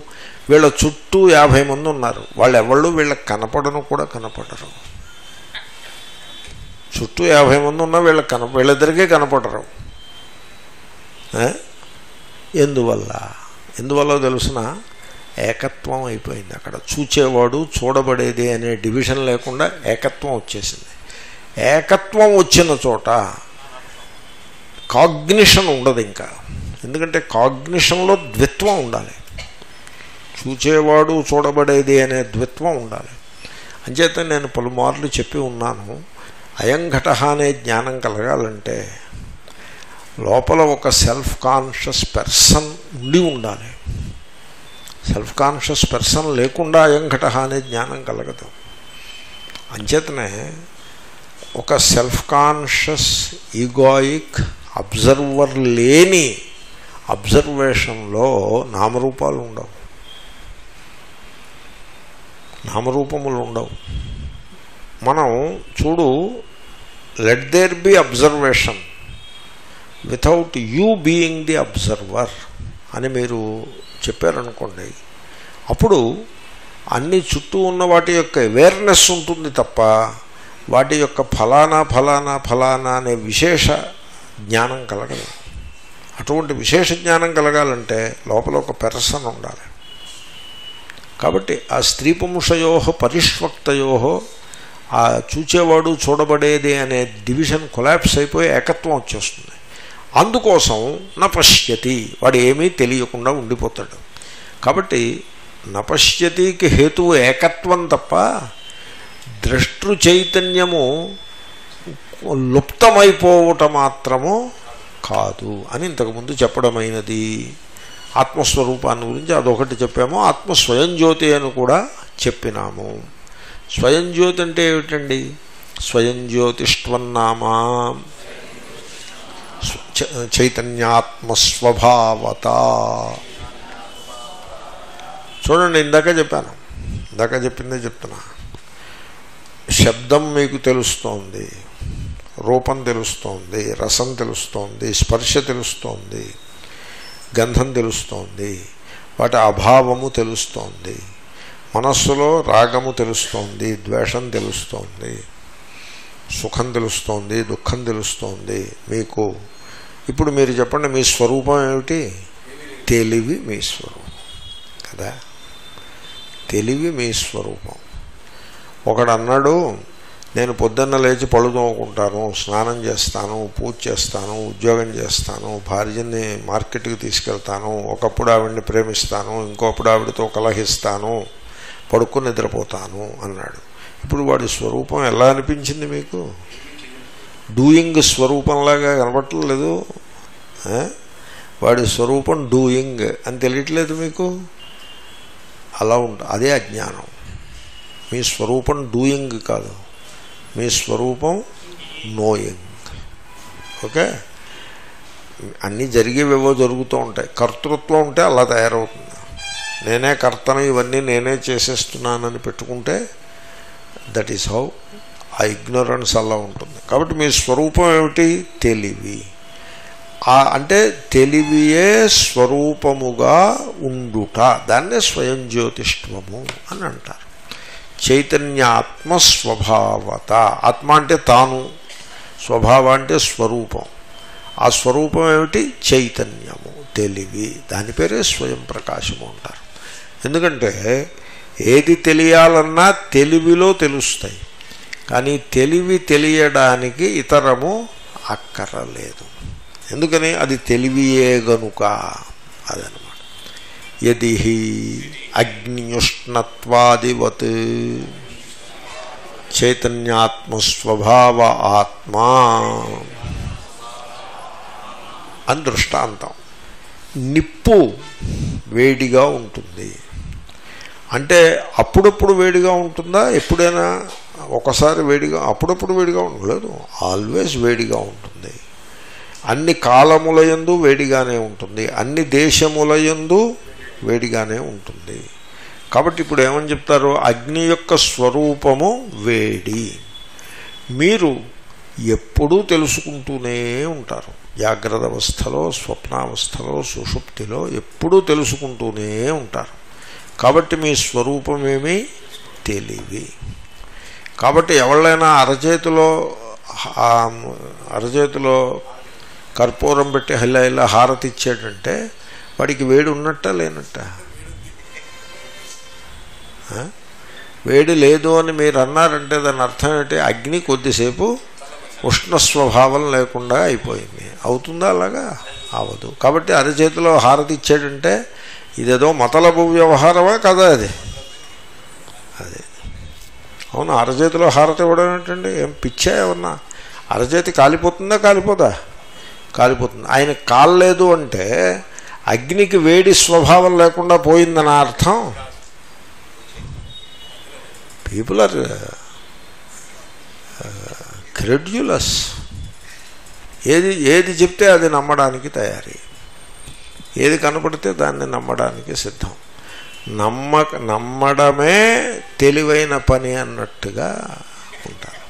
వీళ్ళ చుట్టూ యాభై మంది ఉన్నారు. వాళ్ళు ఎవళ్ళు వీళ్ళకి కనపడను కూడా కనపడరు. చుట్టూ యాభై మంది ఉన్నా వీళ్ళకి కన వీళ్ళిద్దరికీ కనపడరు. ఎందువల్ల? ఎందువల్ల తెలుసిన? ఏకత్వం అయిపోయింది. అక్కడ చూచేవాడు చూడబడేది అనే డివిజన్ లేకుండా ఏకత్వం వచ్చేసింది. ఏకత్వం వచ్చిన చోట కాగ్నిషన్ ఉండదు ఇంకా. ఎందుకంటే కాగ్నిషన్లో ద్విత్వం ఉండాలి. చూచేవాడు చూడబడేది అనే ద్విత్వం ఉండాలి. అంచేత నేను పలుమార్లు చెప్పి ఉన్నాను అయంఘట అనే జ్ఞానం కలగాలంటే లోపల ఒక సెల్ఫ్ కాన్షియస్ పర్సన్ ఉండి ఉండాలి. సెల్ఫ్ కాన్షియస్ పర్సన్ లేకుండా అయంఘట అనే జ్ఞానం కలగదు. అంచేతనే ఒక సెల్ఫ్ కాన్షియస్ ఈగోయిక్ అబ్జర్వర్ లేని అబ్జర్వేషన్లో నామరూపాలు ఉండవు. నామరూపములు ఉండవు. మనం చూడు let there be observation without you being the observer అని మీరు చెప్పారనుకోండి అప్పుడు అన్ని చుట్టూ ఉన్న వాటి యొక్క అవేర్నెస్ ఉంటుంది తప్ప వాటి యొక్క ఫలానా ఫలానా ఫలానా అనే విశేష జ్ఞానం కలగదు. అటువంటి విశేష జ్ఞానం కలగాలంటే లోపల ఒక పెరసన్ ఉండాలి. కాబట్టి ఆ స్త్రీ పుంషయో పరిష్వక్తయో ఆ చూచేవాడు చూడబడేది అనే డివిజన్ కొలాప్స్ అయిపోయి ఏకత్వం వచ్చేస్తుంది. అందుకోసం నపశ్యతి. వాడు ఏమీ తెలియకుండా ఉండిపోతాడు. కాబట్టి నపశ్యతికి హేతువు ఏకత్వం తప్ప ద్రష్టృ చైతన్యము లుప్తమైపోవట మాత్రము కాదు అని ఇంతకుముందు చెప్పడమైనది. ఆత్మస్వరూపాన్ని గురించి అదొకటి చెప్పాము. ఆత్మ స్వయం జ్యోతి అని కూడా చెప్పినాము. స్వయం జ్యోతి అంటే ఏమిటండి? స్వయం జ్యోతిష్వన్నామా చైతన్యాత్మస్వభావత. చూడండి ఇందాక చెప్పాను. ఇందాక చెప్పిందే చెప్తున్నా. శబ్దం మీకు తెలుస్తోంది రూపం తెలుస్తోంది రసం తెలుస్తోంది స్పర్శ తెలుస్తోంది గంధం తెలుస్తోంది వాటి అభావము తెలుస్తోంది మనస్సులో రాగము తెలుస్తోంది ద్వేషం తెలుస్తోంది సుఖం తెలుస్తోంది దుఃఖం తెలుస్తోంది మీకు. ఇప్పుడు మీరు చెప్పండి మీ స్వరూపం ఏమిటి? తెలివి మీ స్వరూపం. కదా? తెలివి మీ స్వరూపం. ఒకడు అన్నాడు నేను పొద్దున్న లేచి పళ్ళు తోముకుంటాను స్నానం చేస్తాను పూజ చేస్తాను ఉద్యోగం చేస్తాను భార్యని మార్కెట్కి తీసుకెళ్తాను ఒకప్పుడు ఆవిడని ప్రేమిస్తాను ఇంకొప్పుడు ఆవిడతో కలహిస్తాను పడుకుని నిద్రపోతాను అన్నాడు. ఇప్పుడు వాడి స్వరూపం ఎలా అనిపించింది మీకు? డూయింగ్ స్వరూపంలాగా కనపట్టలేదు వాడి స్వరూపం డూయింగ్ అని తెలియట్లేదు మీకు? అలా ఉంట అదే అజ్ఞానం. మీ స్వరూపం డూయింగ్ కాదు. మీ స్వరూపం నోయింగ్. ఓకే? అన్నీ జరిగేవేవో జరుగుతూ ఉంటాయి. కర్తృత్వం ఉంటే అలా తయారవుతుంది. నేనే కర్తను ఇవన్నీ నేనే చేసేస్తున్నానని పెట్టుకుంటే దట్ ఈస్ హౌ ఆ ఇగ్నోరెన్స్ అలా ఉంటుంది. కాబట్టి మీ స్వరూపం ఏమిటి? తెలివి. అంటే తెలివియే స్వరూపముగా ఉండుట. దాన్నే స్వయం జ్యోతిష్వము అని అంటారు. చైతన్యాత్మ స్వభావత. ఆత్మ అంటే తాను స్వభావ అంటే స్వరూపం. ఆ స్వరూపం ఏమిటి? చైతన్యము తెలివి. దాని పేరే స్వయం ప్రకాశము అంటారు. ఎందుకంటే ఏది తెలియాలన్నా తెలివిలో తెలుస్తాయి. కానీ తెలివి తెలియడానికి ఇతరము అక్కరలేదు. ఎందుకని? అది తెలివియే గనుక అదనమాట. ఎది అగ్నియుష్ణత్వాదివత్ చైతన్యాత్మస్వభావ ఆత్మా అని దృష్టాంతం. నిప్పు వేడిగా ఉంటుంది. అంటే అప్పుడప్పుడు వేడిగా ఉంటుందా? ఎప్పుడైనా ఒకసారి వేడిగా అప్పుడప్పుడు వేడిగా ఉండలేదు ఆల్వేస్ వేడిగా ఉంటుంది. అన్ని కాలములయందు వేడిగానే ఉంటుంది. అన్ని దేశములయందు వేడిగానే ఉంటుంది. కాబట్టి ఇప్పుడు ఏమని చెప్తారు? అగ్ని యొక్క స్వరూపము వేడి. మీరు ఎప్పుడూ తెలుసుకుంటూనే ఉంటారు. జాగ్రత్త అవస్థలో స్వప్నావస్థలో సుషుప్తిలో ఎప్పుడూ తెలుసుకుంటూనే ఉంటారు. కాబట్టి మీ స్వరూపమేమి తెలివి. కాబట్టి ఎవళ్ళైనా అరచేతిలో అరచేతిలో కర్పూరం పెట్టి హల్ల హారతి ఇచ్చాడంటే వాడికి వేడి ఉన్నట్ట లేనట్ట? వేడి లేదు అని మీరు అన్నారంటే దాని అర్థం ఏంటి? అగ్ని కొద్దిసేపు ఉష్ణ స్వభావం లేకుండా అయిపోయింది. అవుతుందా అలాగా? అవదు కాబట్టి అరచేతిలో హారతి ఇచ్చాడంటే ఇదేదో మతలబు వ్యవహారమా కదా అది? అది. అవును అరచేతిలో హారతి ఇవ్వడం ఏంటండి? ఏం పిచ్చా ఏమన్నా అరచేతి కాలిపోతుందా కాలిపోదా? కాలిపోతుంది. ఆయన కాలలేదు అంటే అగ్నికి వేడి స్వభావం లేకుండా పోయిందని అర్థం? పీపుల్ ఆర్ క్రెడ్యులస్ ఏది ఏది చెప్తే అది నమ్మడానికి తయారీ. ఏది కనపడితే దాన్ని నమ్మడానికి సిద్ధం. నమ్మక నమ్మడమే తెలివైన పని అన్నట్టుగా ఉంటారు.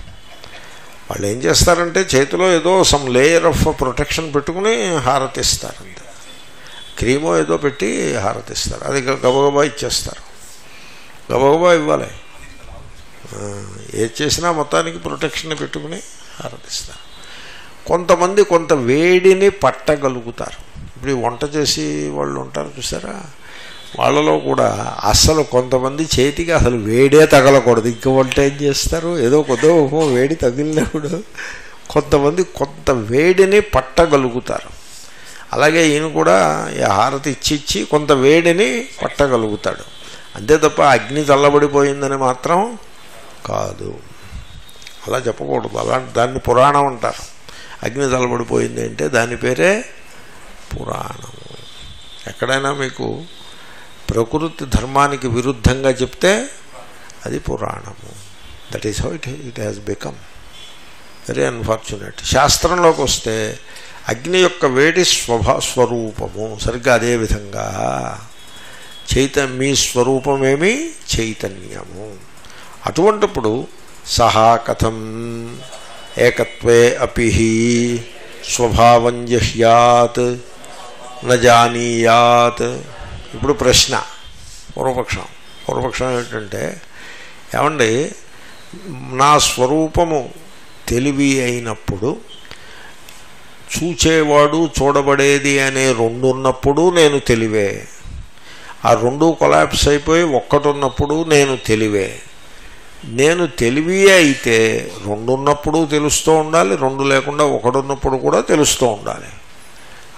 వాళ్ళు ఏం చేస్తారంటే చేతిలో ఏదో సమ్ లేయర్ ఆఫ్ ప్రొటెక్షన్ పెట్టుకుని హారతిస్తారు అంతే క్రీమో ఏదో పెట్టి హారతిస్తారు. అది గబగబా ఇచ్చేస్తారు. గబగబా ఇవ్వాలి. ఏది చేసినా మొత్తానికి ప్రొటెక్షన్ పెట్టుకుని హారతిస్తారు. కొంతమంది కొంత వేడిని పట్టగలుగుతారు. ఇప్పుడు ఈ వంట చేసి వాళ్ళు ఉంటారు చూసారా? వాళ్ళలో కూడా అస్సలు కొంతమంది చేతికి అసలు వేడే తగలకూడదు. ఇంక వంట ఏం చేస్తారు? ఏదో కొద్దో వేడి తగిలినప్పుడు కొంతమంది కొంత వేడిని పట్టగలుగుతారు. అలాగే ఈయన కూడా ఈ హారతి ఇచ్చి ఇచ్చి కొంత వేడిని పట్టగలుగుతాడు. అంతే తప్ప అగ్ని చల్లబడిపోయిందని మాత్రం కాదు. అలా చెప్పకూడదు. అలాంటి దాన్ని పురాణం అంటారు. అగ్ని చల్లబడిపోయింది అంటే దాని పేరే పురాణము. ఎక్కడైనా మీకు ప్రకృతి ధర్మానికి విరుద్ధంగా చెప్తే అది పురాణము. That is how it it has become very unfortunate శాస్త్రంలోకి వస్తే అగ్ని యొక్క వేడి స్వభా స్వరూపము సరిగ్గా అదేవిధంగా చైత మీ స్వరూపమేమి? చైతన్యము. అటువంటిప్పుడు సహా కథం ఏకత్వే అపి స్వభావం జహ్యాత్ నజానీయాత్ ఇప్పుడు ప్రశ్న పూర్వపక్షం. పూర్వపక్షం ఏంటంటే ఏమండి నా స్వరూపము తెలివి అయినప్పుడు చూచేవాడు చూడబడేది అనే రెండు ఉన్నప్పుడు నేను తెలివే. ఆ రెండు కొలాప్స్ అయిపోయి ఒక్కటి ఉన్నప్పుడు నేను తెలివే. నేను తెలివి అయితే రెండున్నప్పుడు తెలుస్తూ ఉండాలి రెండు లేకుండా ఒకటి ఉన్నప్పుడు కూడా తెలుస్తూ ఉండాలి.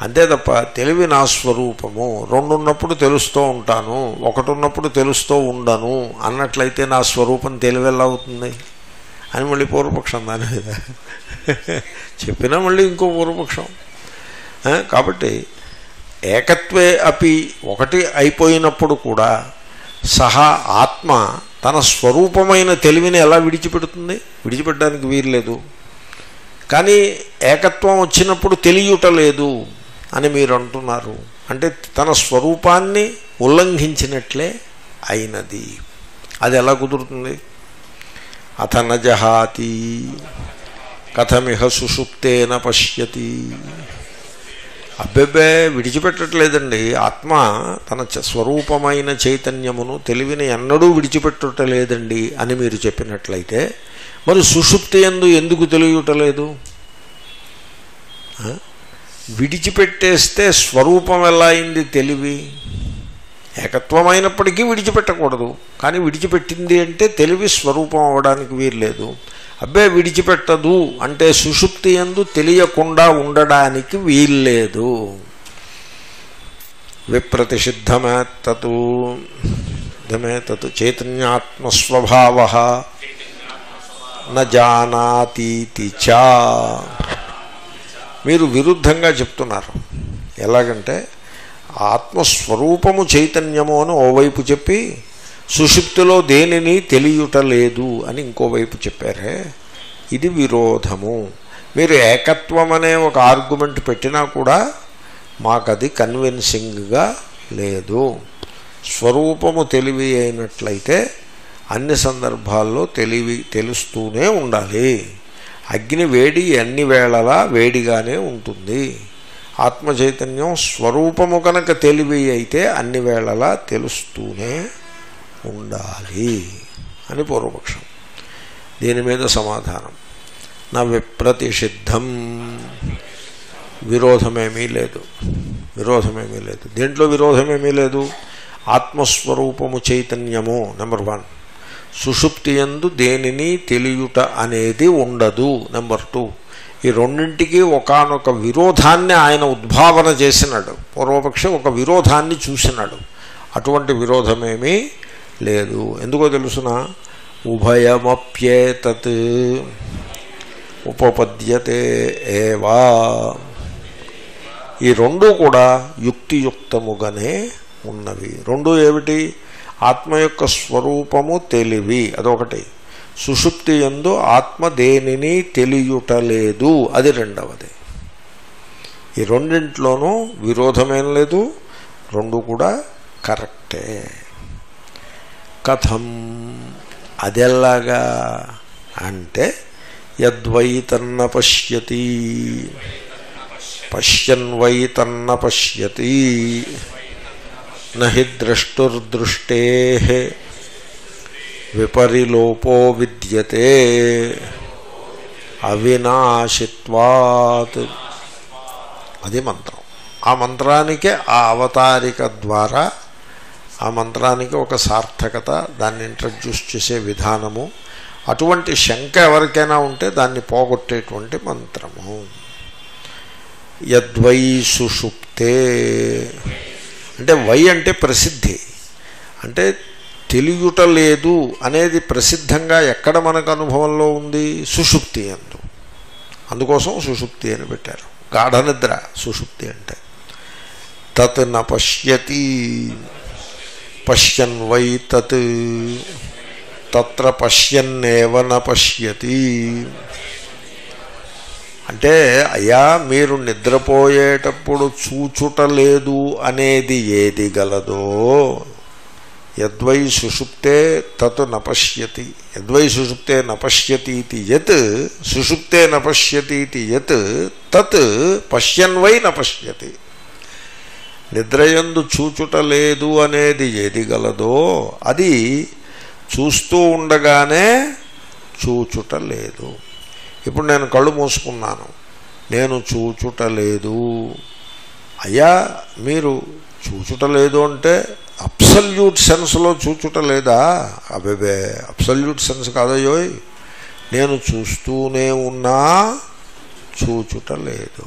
అంతే తప్ప తెలివి నా స్వరూపము. రెండు ఉన్నప్పుడు తెలుస్తూ ఉంటాను ఒకటి ఉన్నప్పుడు తెలుస్తూ ఉండను అన్నట్లయితే నా స్వరూపం తెలివెలా అవుతుంది? అని మళ్ళీ పూర్వపక్షం దాని మీద. చెప్పినా మళ్ళీ ఇంకో పూర్వపక్షం. కాబట్టి ఏకత్వే అపి ఒకటి అయిపోయినప్పుడు కూడా సహా ఆత్మ తన స్వరూపమైన తెలివిని ఎలా విడిచిపెడుతుంది? విడిచిపెట్టడానికి వీర్లేదు కానీ ఏకత్వం వచ్చినప్పుడు తెలియటలేదు అని మీరు అంటున్నారు అంటే తన స్వరూపాన్ని ఉల్లంఘించినట్లే అయినది. అది ఎలా కుదురుతుంది? అథ నజహాతి కథమిహ సుషుప్తేన పశ్యతి. అబ్బెబ్బే విడిచిపెట్టట్లేదండి. ఆత్మ తన చ- స్వరూపమైన చైతన్యమును తెలివిని ఎన్నడూ విడిచిపెట్టలేదండి అని మీరు చెప్పినట్లయితే మరి సుషుప్తి ఎందు ఎందుకు తెలియటలేదు? విడిచిపెట్టేస్తే స్వరూపం ఎలా అయింది తెలివి? ఏకత్వమైనప్పటికీ విడిచిపెట్టకూడదు. కానీ విడిచిపెట్టింది అంటే తెలివి స్వరూపం అవడానికి వీల్లేదు. అబ్బే విడిచిపెట్టదు అంటే సుషుప్తి ఎందు తెలియకుండా ఉండడానికి వీల్లేదు. విప్రతిషిద్ధమేతతు సిద్ధమేతత్ చైతన్యాత్మస్వభావ. న చా. మీరు విరుద్ధంగా చెప్తున్నారు. ఎలాగంటే ఆత్మస్వరూపము చైతన్యము అని ఓవైపు చెప్పి సుషుప్తిలో దేనిని తెలియటలేదు అని ఇంకోవైపు చెప్పారే. ఇది విరోధము. మీరు ఏకత్వం అనే ఒక ఆర్గ్యుమెంట్ పెట్టినా కూడా మాకది కన్విన్సింగ్గా లేదు. స్వరూపము తెలివి అయినట్లయితే అన్ని సందర్భాల్లో తెలివి తెలుస్తూనే ఉండాలి. అగ్ని వేడి అన్ని వేళలా వేడిగానే ఉంటుంది. ఆత్మచైతన్యం స్వరూపము కనుక తెలివి అయితే అన్ని వేళలా తెలుస్తూనే ఉండాలి అని పూర్వపక్షం. దీని మీద సమాధానం. నా విప్రతిషిద్ధం. విరోధమేమీ లేదు. విరోధమేమీ లేదు. దేంట్లో విరోధమేమీ లేదు? ఆత్మస్వరూపము చైతన్యము నెంబర్ వన్ సుషుప్తియందు దేనిని తెలియుట అనేది ఉండదు నెంబర్ టూ. ఈ రెండింటికి ఒకానొక విరోధాన్ని ఆయన ఉద్భావన చేసినాడు. పూర్వపక్షం ఒక విరోధాన్ని చూసినాడు. అటువంటి విరోధమేమీ లేదు. ఎందుకో తెలుసిన? ఉభయమప్యేతత్ ఉపపద్యతే ఏవా. ఈ రెండు కూడా యుక్తియుక్తముగానే ఉన్నవి. రెండు ఏమిటి? ఆత్మ యొక్క స్వరూపము తెలివి. అదొకటి. సుషుప్తి ఎందు ఆత్మ దేనిని తెలియుటలేదు అది రెండవది. ఈ రెండింట్లోనూ విరోధమేం లేదు. రెండు కూడా కరెక్టే. కథం అదెల్లాగా అంటే యద్వై తన్న పశ్యతి. పశ్యన్వైతన్న తన్న పశ్యతి. నహి ద్రష్టుర్దృష్టే విపరిలోపో విద్యతే అవినాశిత్వాత్. అది మంత్రం. ఆ మంత్రానికే ఆ అవతారిక ద్వారా ఆ మంత్రానికి ఒక సార్థకత దాన్ని ఇంట్రడ్యూస్ చేసే విధానము అటువంటి శంక ఎవరికైనా ఉంటే దాన్ని పోగొట్టేటువంటి మంత్రము. యద్వై సుషుప్తే అంటే వై అంటే ప్రసిద్ధి. అంటే తెలియట లేదు అనేది ప్రసిద్ధంగా ఎక్కడ మనకు అనుభవంలో ఉంది? సుషుప్తి అందు. అందుకోసం సుషుప్తి అని పెట్టారు. గాఢనిద్ర సుషుప్తి అంటే. తత్ న పశ్యతి. పశ్యన్ వై తత్. తత్ర పశ్యన్నేవ న పశ్యతి. అంటే అయ్యా మీరు నిద్రపోయేటప్పుడు చూచుటలేదు అనేది ఏది గలదో యద్వై సుషుప్తే తత్ నపశ్యతి. యద్వై సుషుప్తే నపశ్యతి యత్ సుషుప్తే నపశ్యతి యత్ తత్ పశ్యన్ వై నపశ్యతి. నిద్రయందు చూచుటలేదు అనేది ఏది గలదో అది చూస్తూ ఉండగానే చూచుటలేదు. ఇప్పుడు నేను కళ్ళు మూసుకున్నాను. నేను చూచుటలేదు. అయ్యా మీరు చూచుటలేదు అంటే అబ్సల్యూట్ సెన్స్లో చూచుటలేదా? అబేబే అబ్సల్యూట్ సెన్స్ కాదయ్యోయ్ నేను చూస్తూనే ఉన్నా చూచుటలేదు.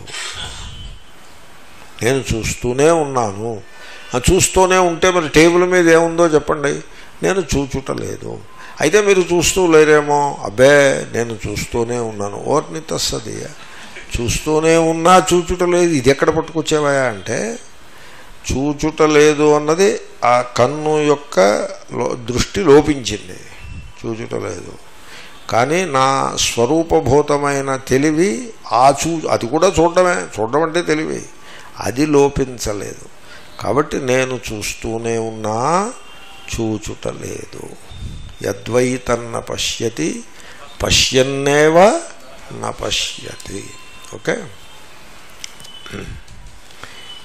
నేను చూస్తూనే ఉన్నాను. చూస్తూనే ఉంటే మరి టేబుల్ మీద ఏముందో చెప్పండి. నేను చూచుటలేదు. అయితే మీరు చూస్తూ లేరేమో అబ్బే నేను చూస్తూనే ఉన్నాను. ఓర్ని తస్సదియ. చూస్తూనే ఉన్నా చూచుట లేదు. ఇది ఎక్కడ పట్టుకొచ్చేవా అంటే చూచుట లేదు అన్నది ఆ కన్ను యొక్క లో- దృష్టి లోపించింది. చూచుట లేదు. కానీ నా స్వరూపభూతమైన తెలివి ఆ చూ అది కూడా చూడడమే. చూడడం అంటే తెలివి. అది లోపించలేదు. కాబట్టి నేను చూస్తూనే ఉన్నా చూచుట లేదు యద్వైతన్న పశ్యతి పశ్యన్నేవ న పశ్యతి ఓకే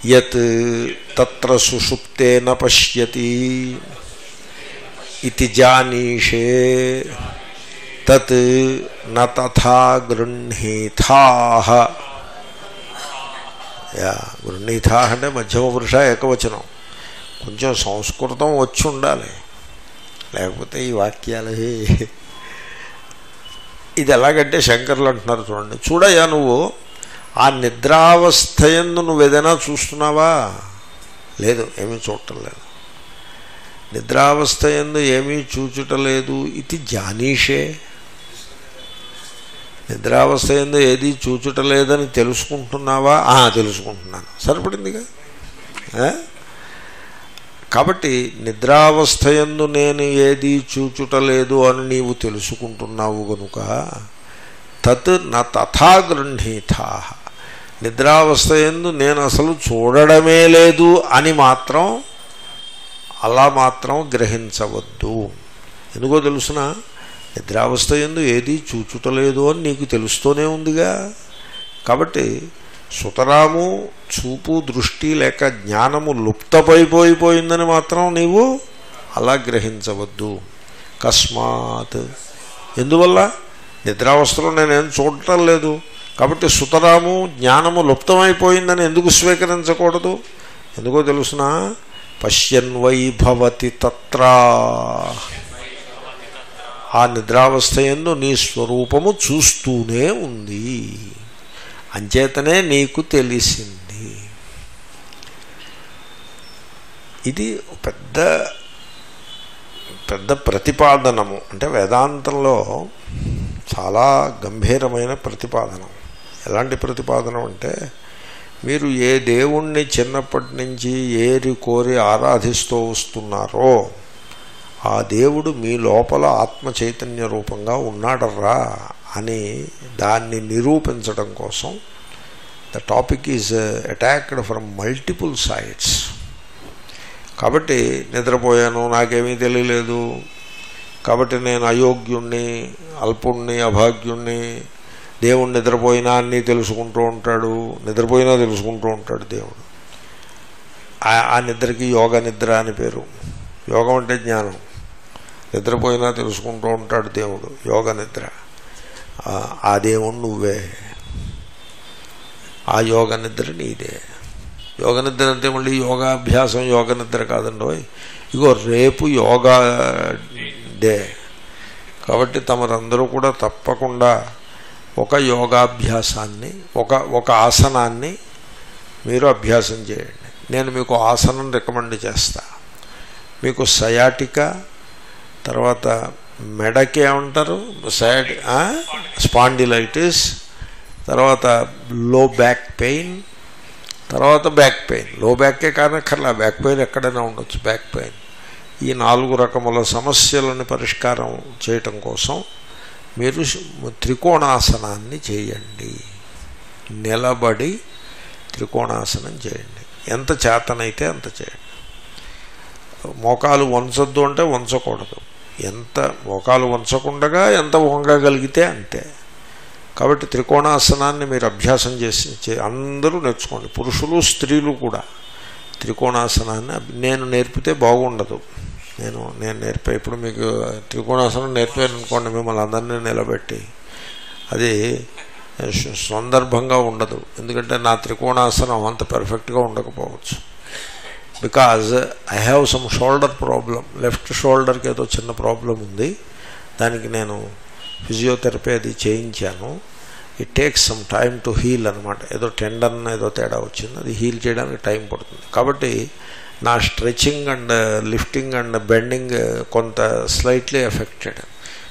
యత్ తత్ర సుషుప్తేన పశ్యతి ఇది జానీషే తత్ న తథా గృహీథా యా గృహీథా అంటే మధ్యమ పురుష ఏకవచనం కొంచెం సంస్కృతం వచ్చి ఉండాలి లేకపోతే ఈ వాక్యాలు ఇది ఎలాగంటే శంకర్లు అంటున్నారు చూడండి. చూడయ్యా నువ్వు ఆ నిద్రావస్థ ఎందు నువ్వు ఏదైనా చూస్తున్నావా? లేదు ఏమీ చూడటం లేదు. నిద్రావస్థ ఎందు ఏమీ చూచుటలేదు ఇది జానీషే. నిద్రావస్థ ఎందు ఏది చూచుటలేదని తెలుసుకుంటున్నావా? తెలుసుకుంటున్నాను. సరిపడిందిగా? కాబట్టి నిద్రావస్థయందు నేను ఏది చూచుటలేదు అని నీవు తెలుసుకుంటున్నావు గనుక తత్ నా తథా గృహీతా నిద్రావస్థ ఎందు నేను అసలు చూడడమే లేదు అని మాత్రం అలా మాత్రం గ్రహించవద్దు. ఎందుకో తెలుసిన? నిద్రావస్థ ఎందు ఏది చూచుటలేదు అని నీకు తెలుస్తూనే ఉందిగా. కాబట్టి సుతరాము చూపు దృష్టి లేక జ్ఞానము లుప్తపైపోయిపోయిందని మాత్రం నీవు అలా గ్రహించవద్దు. కస్మాత్. ఎందువల్ల? నిద్రావస్థలో నేనేం చూడటం లేదు. కాబట్టి సుతరాము జ్ఞానము లుప్తమైపోయిందని ఎందుకు స్వీకరించకూడదు? ఎందుకో తెలుసిన? పశ్యన్వైభవతి తత్రా. ఆ నిద్రావస్థ ఎందు నీ స్వరూపము చూస్తూనే ఉంది. అంచేతనే నీకు తెలిసింది. ఇది పెద్ద పెద్ద ప్రతిపాదనము. అంటే వేదాంతంలో చాలా గంభీరమైన ప్రతిపాదనం. ఎలాంటి ప్రతిపాదనం అంటే మీరు ఏ దేవుణ్ణి చిన్నప్పటి నుంచి ఏరి కోరి ఆరాధిస్తూ వస్తున్నారో ఆ దేవుడు మీ లోపల ఆత్మ చైతన్య రూపంగా ఉన్నాడర్రా అని దాన్ని నిరూపించడం కోసం the topic is attacked from multiple sides. కాబట్టి నిద్రపోయాను నాకేమీ తెలియలేదు. కాబట్టి నేను అయోగ్యుణ్ణి అల్పుణ్ణి అభాగ్యుణ్ణి దేవుడు నిద్రపోయినా అన్నీ తెలుసుకుంటూ ఉంటాడు నిద్రపోయినా తెలుసుకుంటూ ఉంటాడు దేవుడు. ఆ- ఆ నిద్రకి యోగ నిద్ర అని పేరు. యోగం అంటే జ్ఞానం. నిద్రపోయినా తెలుసుకుంటూ ఉంటాడు దేవుడు యోగ నిద్ర. ఆ- దేవుడు నువ్వే. ఆ యోగ నిద్ర నీదే. యోగ నిద్ర అంటే మళ్ళీ యోగాభ్యాసం యోగ నిద్ర కాదండి ఇగో రేపు యోగా డే. కాబట్టి తమరందరూ కూడా తప్పకుండా ఒక యోగాభ్యాసాన్ని ఒక ఒక ఆసనాన్ని మీరు అభ్యాసం చేయండి. నేను మీకు ఆసనం రికమెండ్ చేస్తా. మీకు సయాటిక తర్వాత మెడకి ఏమంటారు? సైడ్ స్పాండిలైటిస్ తర్వాత లో బ్యాక్ పెయిన్ తర్వాత బ్యాక్ పెయిన్. లో బ్యాకే కానక్కర్లా బ్యాక్ పెయిన్ ఎక్కడైనా ఉండొచ్చు బ్యాక్ పెయిన్. ఈ నాలుగు రకముల సమస్యలను పరిష్కారం చేయటం కోసం మీరు త్రికోణాసనాన్ని చేయండి. నిలబడి త్రికోణాసనం చేయండి. ఎంత చేతనైతే అంత చేయండి. మోకాలు వంచొద్దు అంటే వంచకూడదు. ఎంత మోకాలు వంచకుండగా ఎంత వంగగలిగితే అంతే. కాబట్టి త్రికోణాసనాన్ని మీరు అభ్యాసం చేసి అందరూ నేర్చుకోండి. పురుషులు స్త్రీలు కూడా త్రికోణాసనాన్ని నేను నేర్పితే బాగుండదు. నేను నేను నేర్పే ఇప్పుడు మీకు త్రికోణాసనం నేర్పాను అనుకోండి మిమ్మల్ని అందరినీ నిలబెట్టి. అది సందర్భంగా ఉండదు. ఎందుకంటే నా త్రికోణాసనం అంత పెర్ఫెక్ట్గా ఉండకపోవచ్చు. Because I have some shoulder problem left షోల్డర్కి ఏదో చిన్న ప్రాబ్లం ఉంది. దానికి నేను ఫిజియోథెరపీ అది చేయించాను. It takes some time to heal అనమాట ఏదో టెండర్ ఏదో తేడా వచ్చింది. అది హీల్ చేయడానికి టైం పడుతుంది. కాబట్టి నా stretching and lifting and bending కొంత స్లైట్లీ ఎఫెక్టెడ్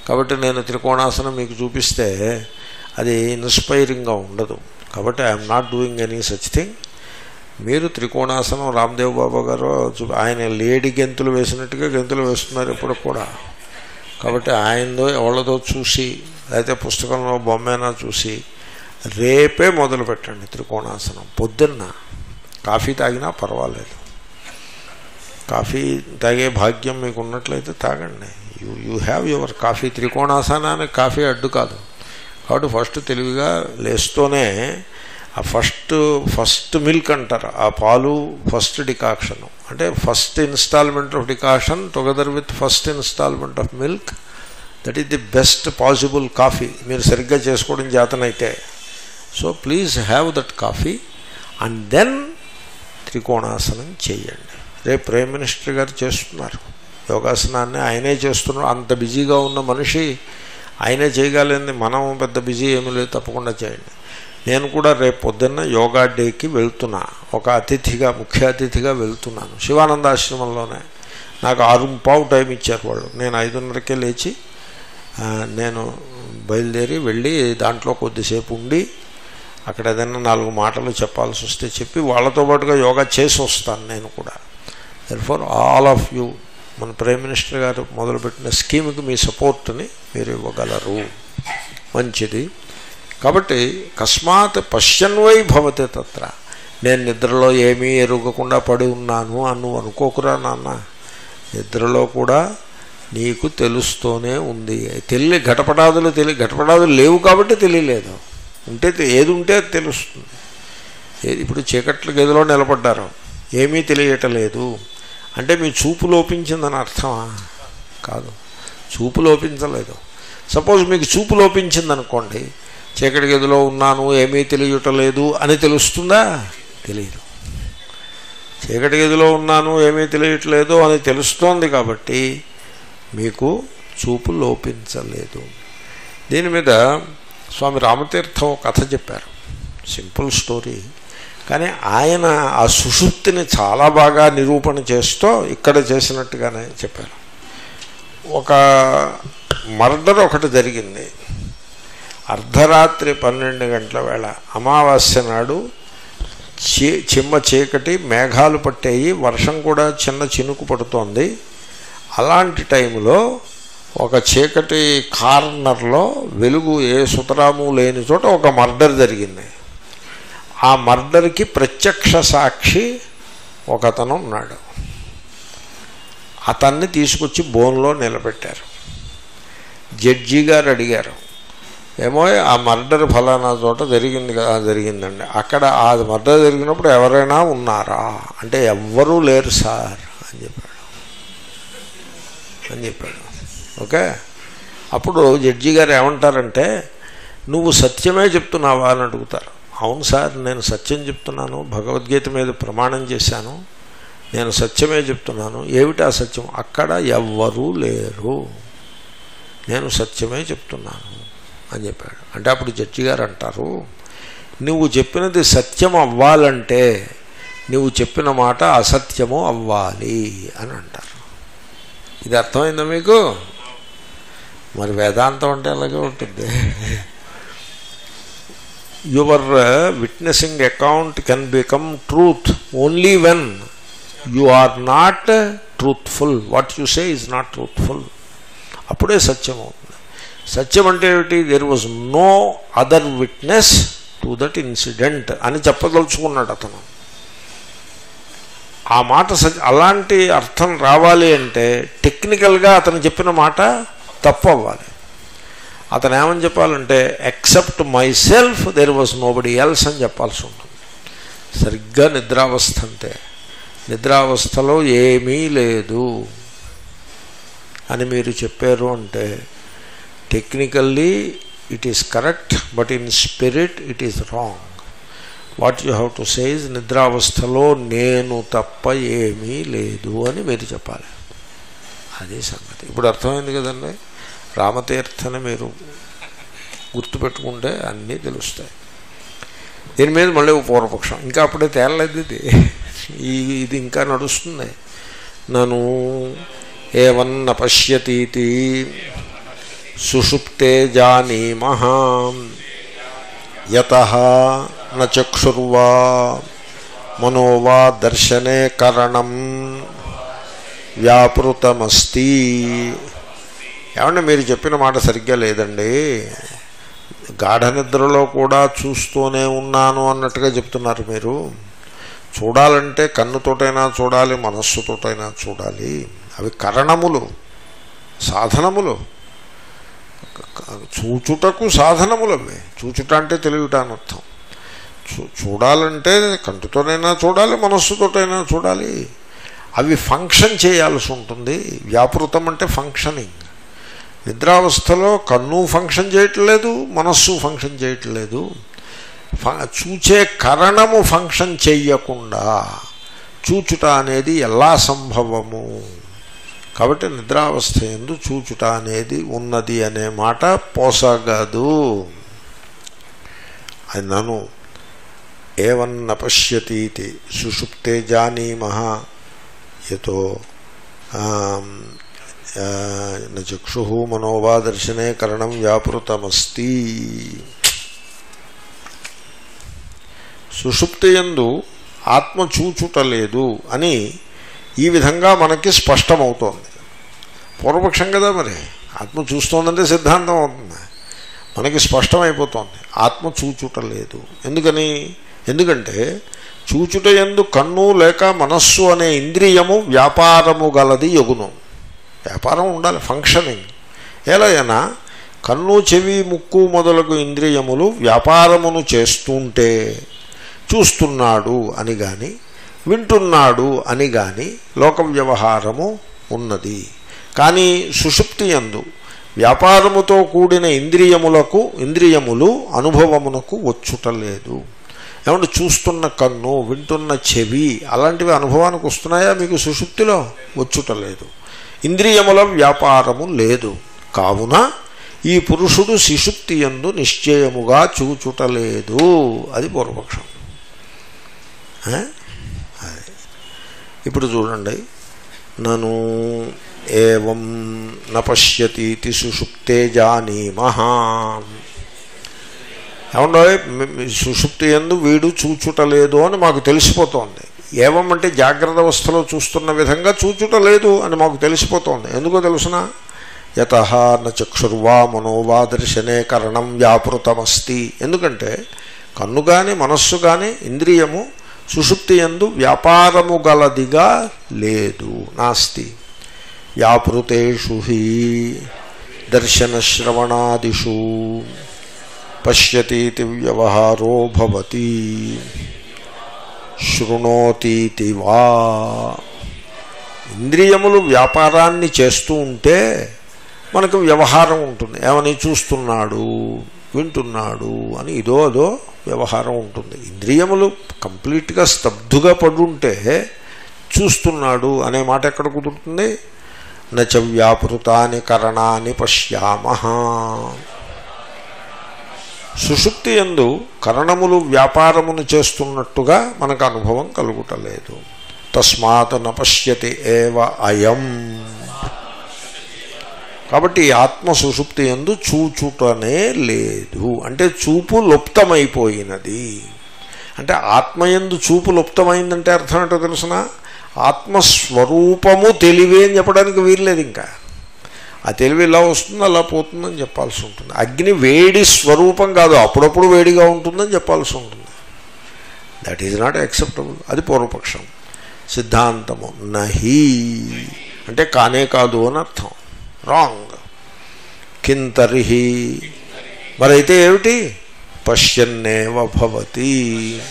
కాబట్టి నేను త్రికోణాసనం మీకు చూపిస్తే అది ఇన్స్పైరింగ్గా ఉండదు. కాబట్టి I'm not doing any such thing మీరు త్రికోణాసనం రామ్దేవ్ బాబా గారు ఆయన లేడి గెంతులు వేసినట్టుగా గెంతులు వేస్తున్నారు ఇప్పుడు కూడా. కాబట్టి ఆయనదో ఎవరిదో చూసి అయితే పుస్తకంలో బొమ్మైనా చూసి రేపే మొదలు పెట్టండి త్రికోణాసనం. పొద్దున్న కాఫీ తాగినా పర్వాలేదు. కాఫీ తాగే భాగ్యం మీకు ఉన్నట్లయితే తాగండి. You you have your coffee. త్రికోణాసనానికి coffee అడ్డు కాదు. కాబట్టి ఫస్ట్ తెలివిగా లేస్తూనే ఆ ఫస్ట్ ఫస్ట్ మిల్క్ అంటారు. ఆ పాలు ఫస్ట్ డికాక్షన్. అంటే first instalment of decoction together with first instalment of milk. That is the best possible coffee మీరు సరిగ్గా చేసుకోవడం జాతనైతే. So please have that coffee and then త్రికోణాసనం చేయండి. రేపు ప్రైమ్ మినిస్టర్ గారు చేస్తున్నారు. యోగాసనాన్ని ఆయనే చేస్తున్నారు. అంత బిజీగా ఉన్న మనిషి ఆయనే చేయగలిగింది. మనం పెద్ద బిజీ ఏమీ లేదు. తప్పకుండా చేయండి. నేను కూడా రేపు పొద్దున్న యోగా డేకి వెళ్తున్నా. ఒక అతిథిగా ముఖ్య అతిథిగా వెళ్తున్నాను. శివానంద ఆశ్రమంలోనే నాకు ఆరు పావు టైం ఇచ్చారు వాళ్ళు. నేను ఐదున్నరకే లేచి నేను బయలుదేరి వెళ్ళి దాంట్లో కొద్దిసేపు ఉండి అక్కడ ఏదైనా నాలుగు మాటలు చెప్పాల్సి వస్తే చెప్పి వాళ్ళతో పాటుగా యోగా చేసి వస్తాను నేను కూడా. ఫర్ ఆల్ ఆఫ్ యూ మన ప్రైమ్ మినిస్టర్ గారు మొదలుపెట్టిన స్కీమ్కి మీ సపోర్ట్ని మీరు ఇవ్వగలరు. మంచిది. కాబట్టి కస్మాత్ పశ్యన్వై భవతే తత్ర. నేను నిద్రలో ఏమీ ఎరుగకుండా పడి ఉన్నాను అని నువ్వు అనుకోకురా నాన్న. నిద్రలో కూడా నీకు తెలుస్తూనే ఉంది. తెలియ ఘటపటాదులు తెలి ఘటపటాదులు లేవు కాబట్టి తెలియలేదు. ఉంటే ఏది ఉంటే అది తెలుస్తుంది. ఏది ఇప్పుడు చీకట్ల గదిలో నిలబడ్డారు. ఏమీ తెలియటలేదు. అంటే మీ చూపు లోపించిందని అర్థమా? కాదు. చూపు లోపించలేదు. సపోజ్ మీకు చూపు లోపించిందనుకోండి చీకటి గదిలో ఉన్నాను ఏమీ తెలియటలేదు అని తెలుస్తుందా? తెలియదు. చీకటి గదిలో ఉన్నాను ఏమీ తెలియట్లేదు అని తెలుస్తోంది కాబట్టి మీకు చూపు లోపించలేదు. దీని మీద స్వామి రామతీర్థం కథ చెప్పారు. Simple story. కానీ ఆయన ఆ సుషుప్తిని చాలా బాగా నిరూపణ చేస్తూ ఇక్కడ చేసినట్టుగానే చెప్పారు. ఒక మర్డర్ ఒకటి జరిగింది. అర్ధరాత్రి పన్నెండు గంటల వేళ అమావాస్య నాడు చీ చిమ్మ చీకటి మేఘాలు పట్టేయి వర్షం కూడా చిన్న చినుకు పడుతోంది. అలాంటి టైంలో ఒక చీకటి కార్నర్లో వెలుగు ఏ సుతరాము లేని చోట ఒక మర్డర్ జరిగింది. ఆ మర్డర్కి ప్రత్యక్ష సాక్షి ఒకతను ఉన్నాడు. అతన్ని తీసుకొచ్చి బోన్లో నిలబెట్టారు. జడ్జి గారు అడిగారు ఏమో ఆ మర్డర్ ఫలానా చోట జరిగింది కదా జరిగిందండి. అక్కడ ఆ మర్డర్ జరిగినప్పుడు ఎవరైనా ఉన్నారా? అంటే ఎవ్వరూ లేరు సార్ అని చెప్పాడు. అని చెప్పాడు. ఓకే? అప్పుడు జడ్జి గారు ఏమంటారంటే నువ్వు సత్యమే చెప్తున్నావా? అని అడుగుతారు. అవును సార్ నేను సత్యం చెప్తున్నాను. భగవద్గీత మీద ప్రమాణం చేశాను. నేను సత్యమే చెప్తున్నాను. ఏమిటా సత్యం? అక్కడ ఎవ్వరూ లేరు. నేను సత్యమే చెప్తున్నాను. అని చెప్పాడు. అంటే అప్పుడు జడ్జి గారు అంటారు నువ్వు చెప్పినది సత్యం అవ్వాలంటే నువ్వు చెప్పిన మాట అసత్యము అవ్వాలి అని అంటారు. ఇది అర్థమైందా మీకు? మరి వేదాంతం అంటే అలాగే ఉంటుంది. Your witnessing account can become truth only when you are not truthful what you say is not truthful అప్పుడే సత్యం అవుతుంది సత్యం అంటే ఏమిటి? There was no other witness to that incident అని చెప్పదలుచుకున్నాడు అతను. ఆ మాట అలాంటి అర్థం రావాలి అంటే టెక్నికల్గా అతను చెప్పిన మాట తప్పు అవ్వాలి అతను ఏమని చెప్పాలంటే except myself there was nobody else అని చెప్పాల్సి ఉంటుంది. సరిగ్గా నిద్రావస్థ అంతే నిద్రావస్థలో ఏమీ లేదు అని మీరు చెప్పారు అంటే technically it is correct but in spirit it is wrong what you have to says నిద్రావస్థలో నేను తప్ప ఏమీ లేదు అని మీరు చెప్పాలి. అదే సంగతి. ఇప్పుడు అర్థమైంది కదండి? రామతీర్థని మీరు గుర్తుపెట్టుకుంటే అన్నీ తెలుస్తాయి. దీని మీద మళ్ళీ పూర్వపక్షం. ఇంకా అప్పుడే తేలలేదు ఇది. ఇది ఇంకా నడుస్తుంది నను ఏమన్న పశ్యతీతి సుషుప్తే జానీమః యత చక్షుర్వా. మనోవా దర్శనే కరణం. వ్యాపృతమస్తి. ఏమంటే మీరు చెప్పిన మాట సరిగ్గా లేదండి. గాఢ నిద్రలో కూడా చూస్తూనే ఉన్నాను అన్నట్టుగా చెప్తున్నారు మీరు. చూడాలంటే కన్నుతోటైనా చూడాలి మనస్సుతోటైనా చూడాలి. అవి కరణములు సాధనములు. చూచుటకు సాధనములవే. చూచుట అంటే తెలియట అని అర్థం. చూ చూడాలంటే కంటితోనైనా చూడాలి మనస్సుతోటైనా చూడాలి. అవి ఫంక్షన్ చేయాల్సి ఉంటుంది. వ్యాపృతం అంటే ఫంక్షనింగ్. నిద్రావస్థలో కన్ను ఫంక్షన్ చేయట్లేదు మనస్సు ఫంక్షన్ చేయట్లేదు. చూచే కరణము ఫంక్షన్ చెయ్యకుండా చూచుట అనేది ఎలా సంభవము? కాబట్టి నిద్రావస్థ ఎందు చూచుట అనేది ఉన్నది అనే మాట పోసగదు. అది నను. ఏవన్న పశ్యతీతి సుషుప్తే జానీమహ యతో చక్షు మనోవా దర్శనే కరణం వ్యాపృతమస్తి. సుషుప్తి ఎందు ఆత్మ చూచుటలేదు అని ఈ విధంగా మనకి స్పష్టమవుతోంది. పూర్వపక్షం కదా మరి. ఆత్మ చూస్తోందంటే సిద్ధాంతం అవుతుంది. మనకి స్పష్టమైపోతోంది. ఆత్మ చూచుట లేదు. ఎందుకని? ఎందుకంటే చూచుట ఎందు కన్ను లేక మనస్సు అనే ఇంద్రియము వ్యాపారము గలది యగును. వ్యాపారం ఉండాలి ఫంక్షనింగ్ ఎలాగైనా కన్ను చెవి ముక్కు మొదలగు ఇంద్రియములు వ్యాపారమును చేస్తుంటే చూస్తున్నాడు అని కానీ వింటున్నాడు అని కానీ లోక వ్యవహారము ఉన్నది. కానీ సుషుప్తి ఎందు వ్యాపారముతో కూడిన ఇంద్రియములకు ఇంద్రియములు అనుభవమునకు వచ్చుటలేదు. ఏమంటే చూస్తున్న కన్ను వింటున్న చెవి అలాంటివి అనుభవానికి వస్తున్నాయా మీకు సుషుప్తిలో? వచ్చుటలేదు. ఇంద్రియముల వ్యాపారము లేదు. కావున ఈ పురుషుడు శిశుప్తి ఎందు నిశ్చయముగా చూచుటలేదు. అది పూర్వపక్షం. ఇప్పుడు చూడండి. నను ఏం నపశ్యతీతి సుషుప్తే జానీమహ. ఏమండో సుషుప్తి ఎందు వీడు చూచుటలేదు అని మాకు తెలిసిపోతోంది. ఏవం అంటే జాగ్రత్త అవస్థలో చూస్తున్న విధంగా చూచుటలేదు అని మాకు తెలిసిపోతోంది. ఎందుకో తెలుసిన? యత చక్షుర్వా మనోవా దర్శనే కరణం వ్యాపృతమస్తి. ఎందుకంటే కన్ను కానీ మనస్సు కానీ ఇంద్రియము సుషుప్తి ఎందు వ్యాపారము గలదిగా లేదు. నాస్తి. వ్యాపృతేషు హి దర్శనశ్రవణాదిషు పశ్యతీతి వ్యవహారో భవతి. శృణోతీతి వా. ఇంద్రియములు వ్యాపారాన్ని చేస్తూ ఉంటే మనకు వ్యవహారం ఉంటుంది. ఏమని చూస్తున్నాడు? వింటున్నాడు అని ఇదో అదో వ్యవహారం ఉంటుంది. ఇంద్రియములు కంప్లీట్గా స్తబ్దుగా పడుంటే చూస్తున్నాడు అనే మాట ఎక్కడ కుదురుతుంది? నచ వ్యాపృతాని కరణాన్ని పశ్యామ. సుషుప్తి ఎందు కరణములు వ్యాపారమును చేస్తున్నట్టుగా మనకు అనుభవం కలుగుటలేదు. తస్మాత్ నపశ్యతి ఏవ అయం. కాబట్టి ఆత్మ సుషుప్తి ఎందు చూచుటనే లేదు. అంటే చూపు లుప్తమైపోయినది. అంటే ఆత్మయందు చూపు లుప్తమైందంటే అర్థం ఏంటో తెలుసిన? ఆత్మస్వరూపము తెలివే అని చెప్పడానికి వీల్లేదు ఇంకా. ఆ తెలివి ఇలా వస్తుంది అలా పోతుందని చెప్పాల్సి ఉంటుంది. అగ్ని వేడి స్వరూపం కాదు అప్పుడప్పుడు వేడిగా ఉంటుందని చెప్పాల్సి ఉంటుంది. దట్ ఈజ్ నాట్ యాక్సెప్టబుల్ అది పూర్వపక్షం. సిద్ధాంతము. నహి. అంటే కానే కాదు అని అర్థం. రాంగ్. కింతరిహి. మరైతే ఏమిటి? పశ్యన్నేవ భవతి.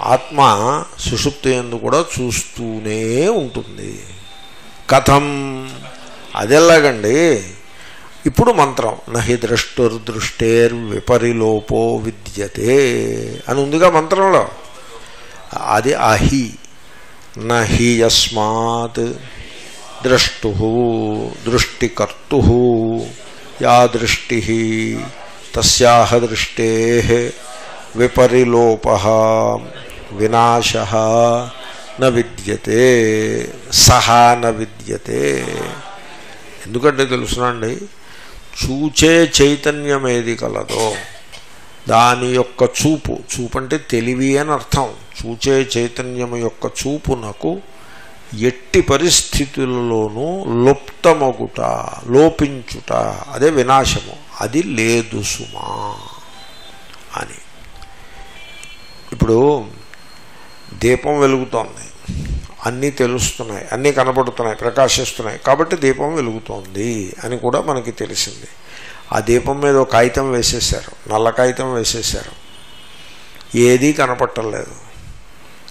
ఆత్మ సుషుప్తి ఎందు కూడా చూస్తూనే ఉంటుంది. కథం అదెలాగండి? ఇప్పుడు మంత్రం నహి ద్రష్టుర్దృష్టేర్ విపరిలోపో విద్యతే అని ఉందిగా మంత్రంలో. అది అహి నహి యస్మాత్. ద్రష్టు దృష్టికర్తు యా దృష్టి తస్యాహ దృష్టే విపరిలోప వినాశ న విద్యతే సహా న విద్యతే. ఎందుకంటే తెలుసునండి చూచే చైతన్యం ఏది కలదో దాని యొక్క చూపు చూపు అంటే తెలివి అని అర్థం. చూచే చైతన్యము యొక్క చూపునకు ఎట్టి పరిస్థితులలోనూ లుప్తమగుట లోపించుట అదే వినాశము. అది లేదు సుమా అని. ఇప్పుడు దీపం వెలుగుతోంది. అన్నీ తెలుస్తున్నాయి అన్నీ కనబడుతున్నాయి ప్రకాశిస్తున్నాయి. కాబట్టి దీపం వెలుగుతోంది అని కూడా మనకి తెలిసింది. ఆ దీపం మీద ఒక కాగితం వేసేసారు నల్ల కాగితం వేసేసారు ఏదీ కనపట్టలేదు.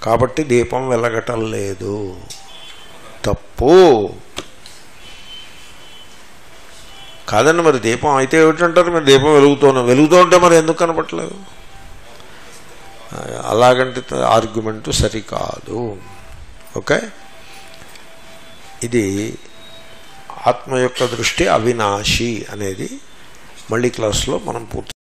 కాబట్టి దీపం వెలగటం లేదు. తప్పు. కాదండి మరి దీపం అయితే ఏమిటంటారు మరి దీపం వెలుగుతూనే వెలుగుతూ ఉంటే మరి ఎందుకు కనపట్లేదు అలాగంటే ఆర్గ్యుమెంట్ సరికాదు. ఓకే? ఇది ఆత్మ యొక్క దృష్టి అవినాశి అనేది మళ్ళీ క్లాస్లో మనం పూర్తి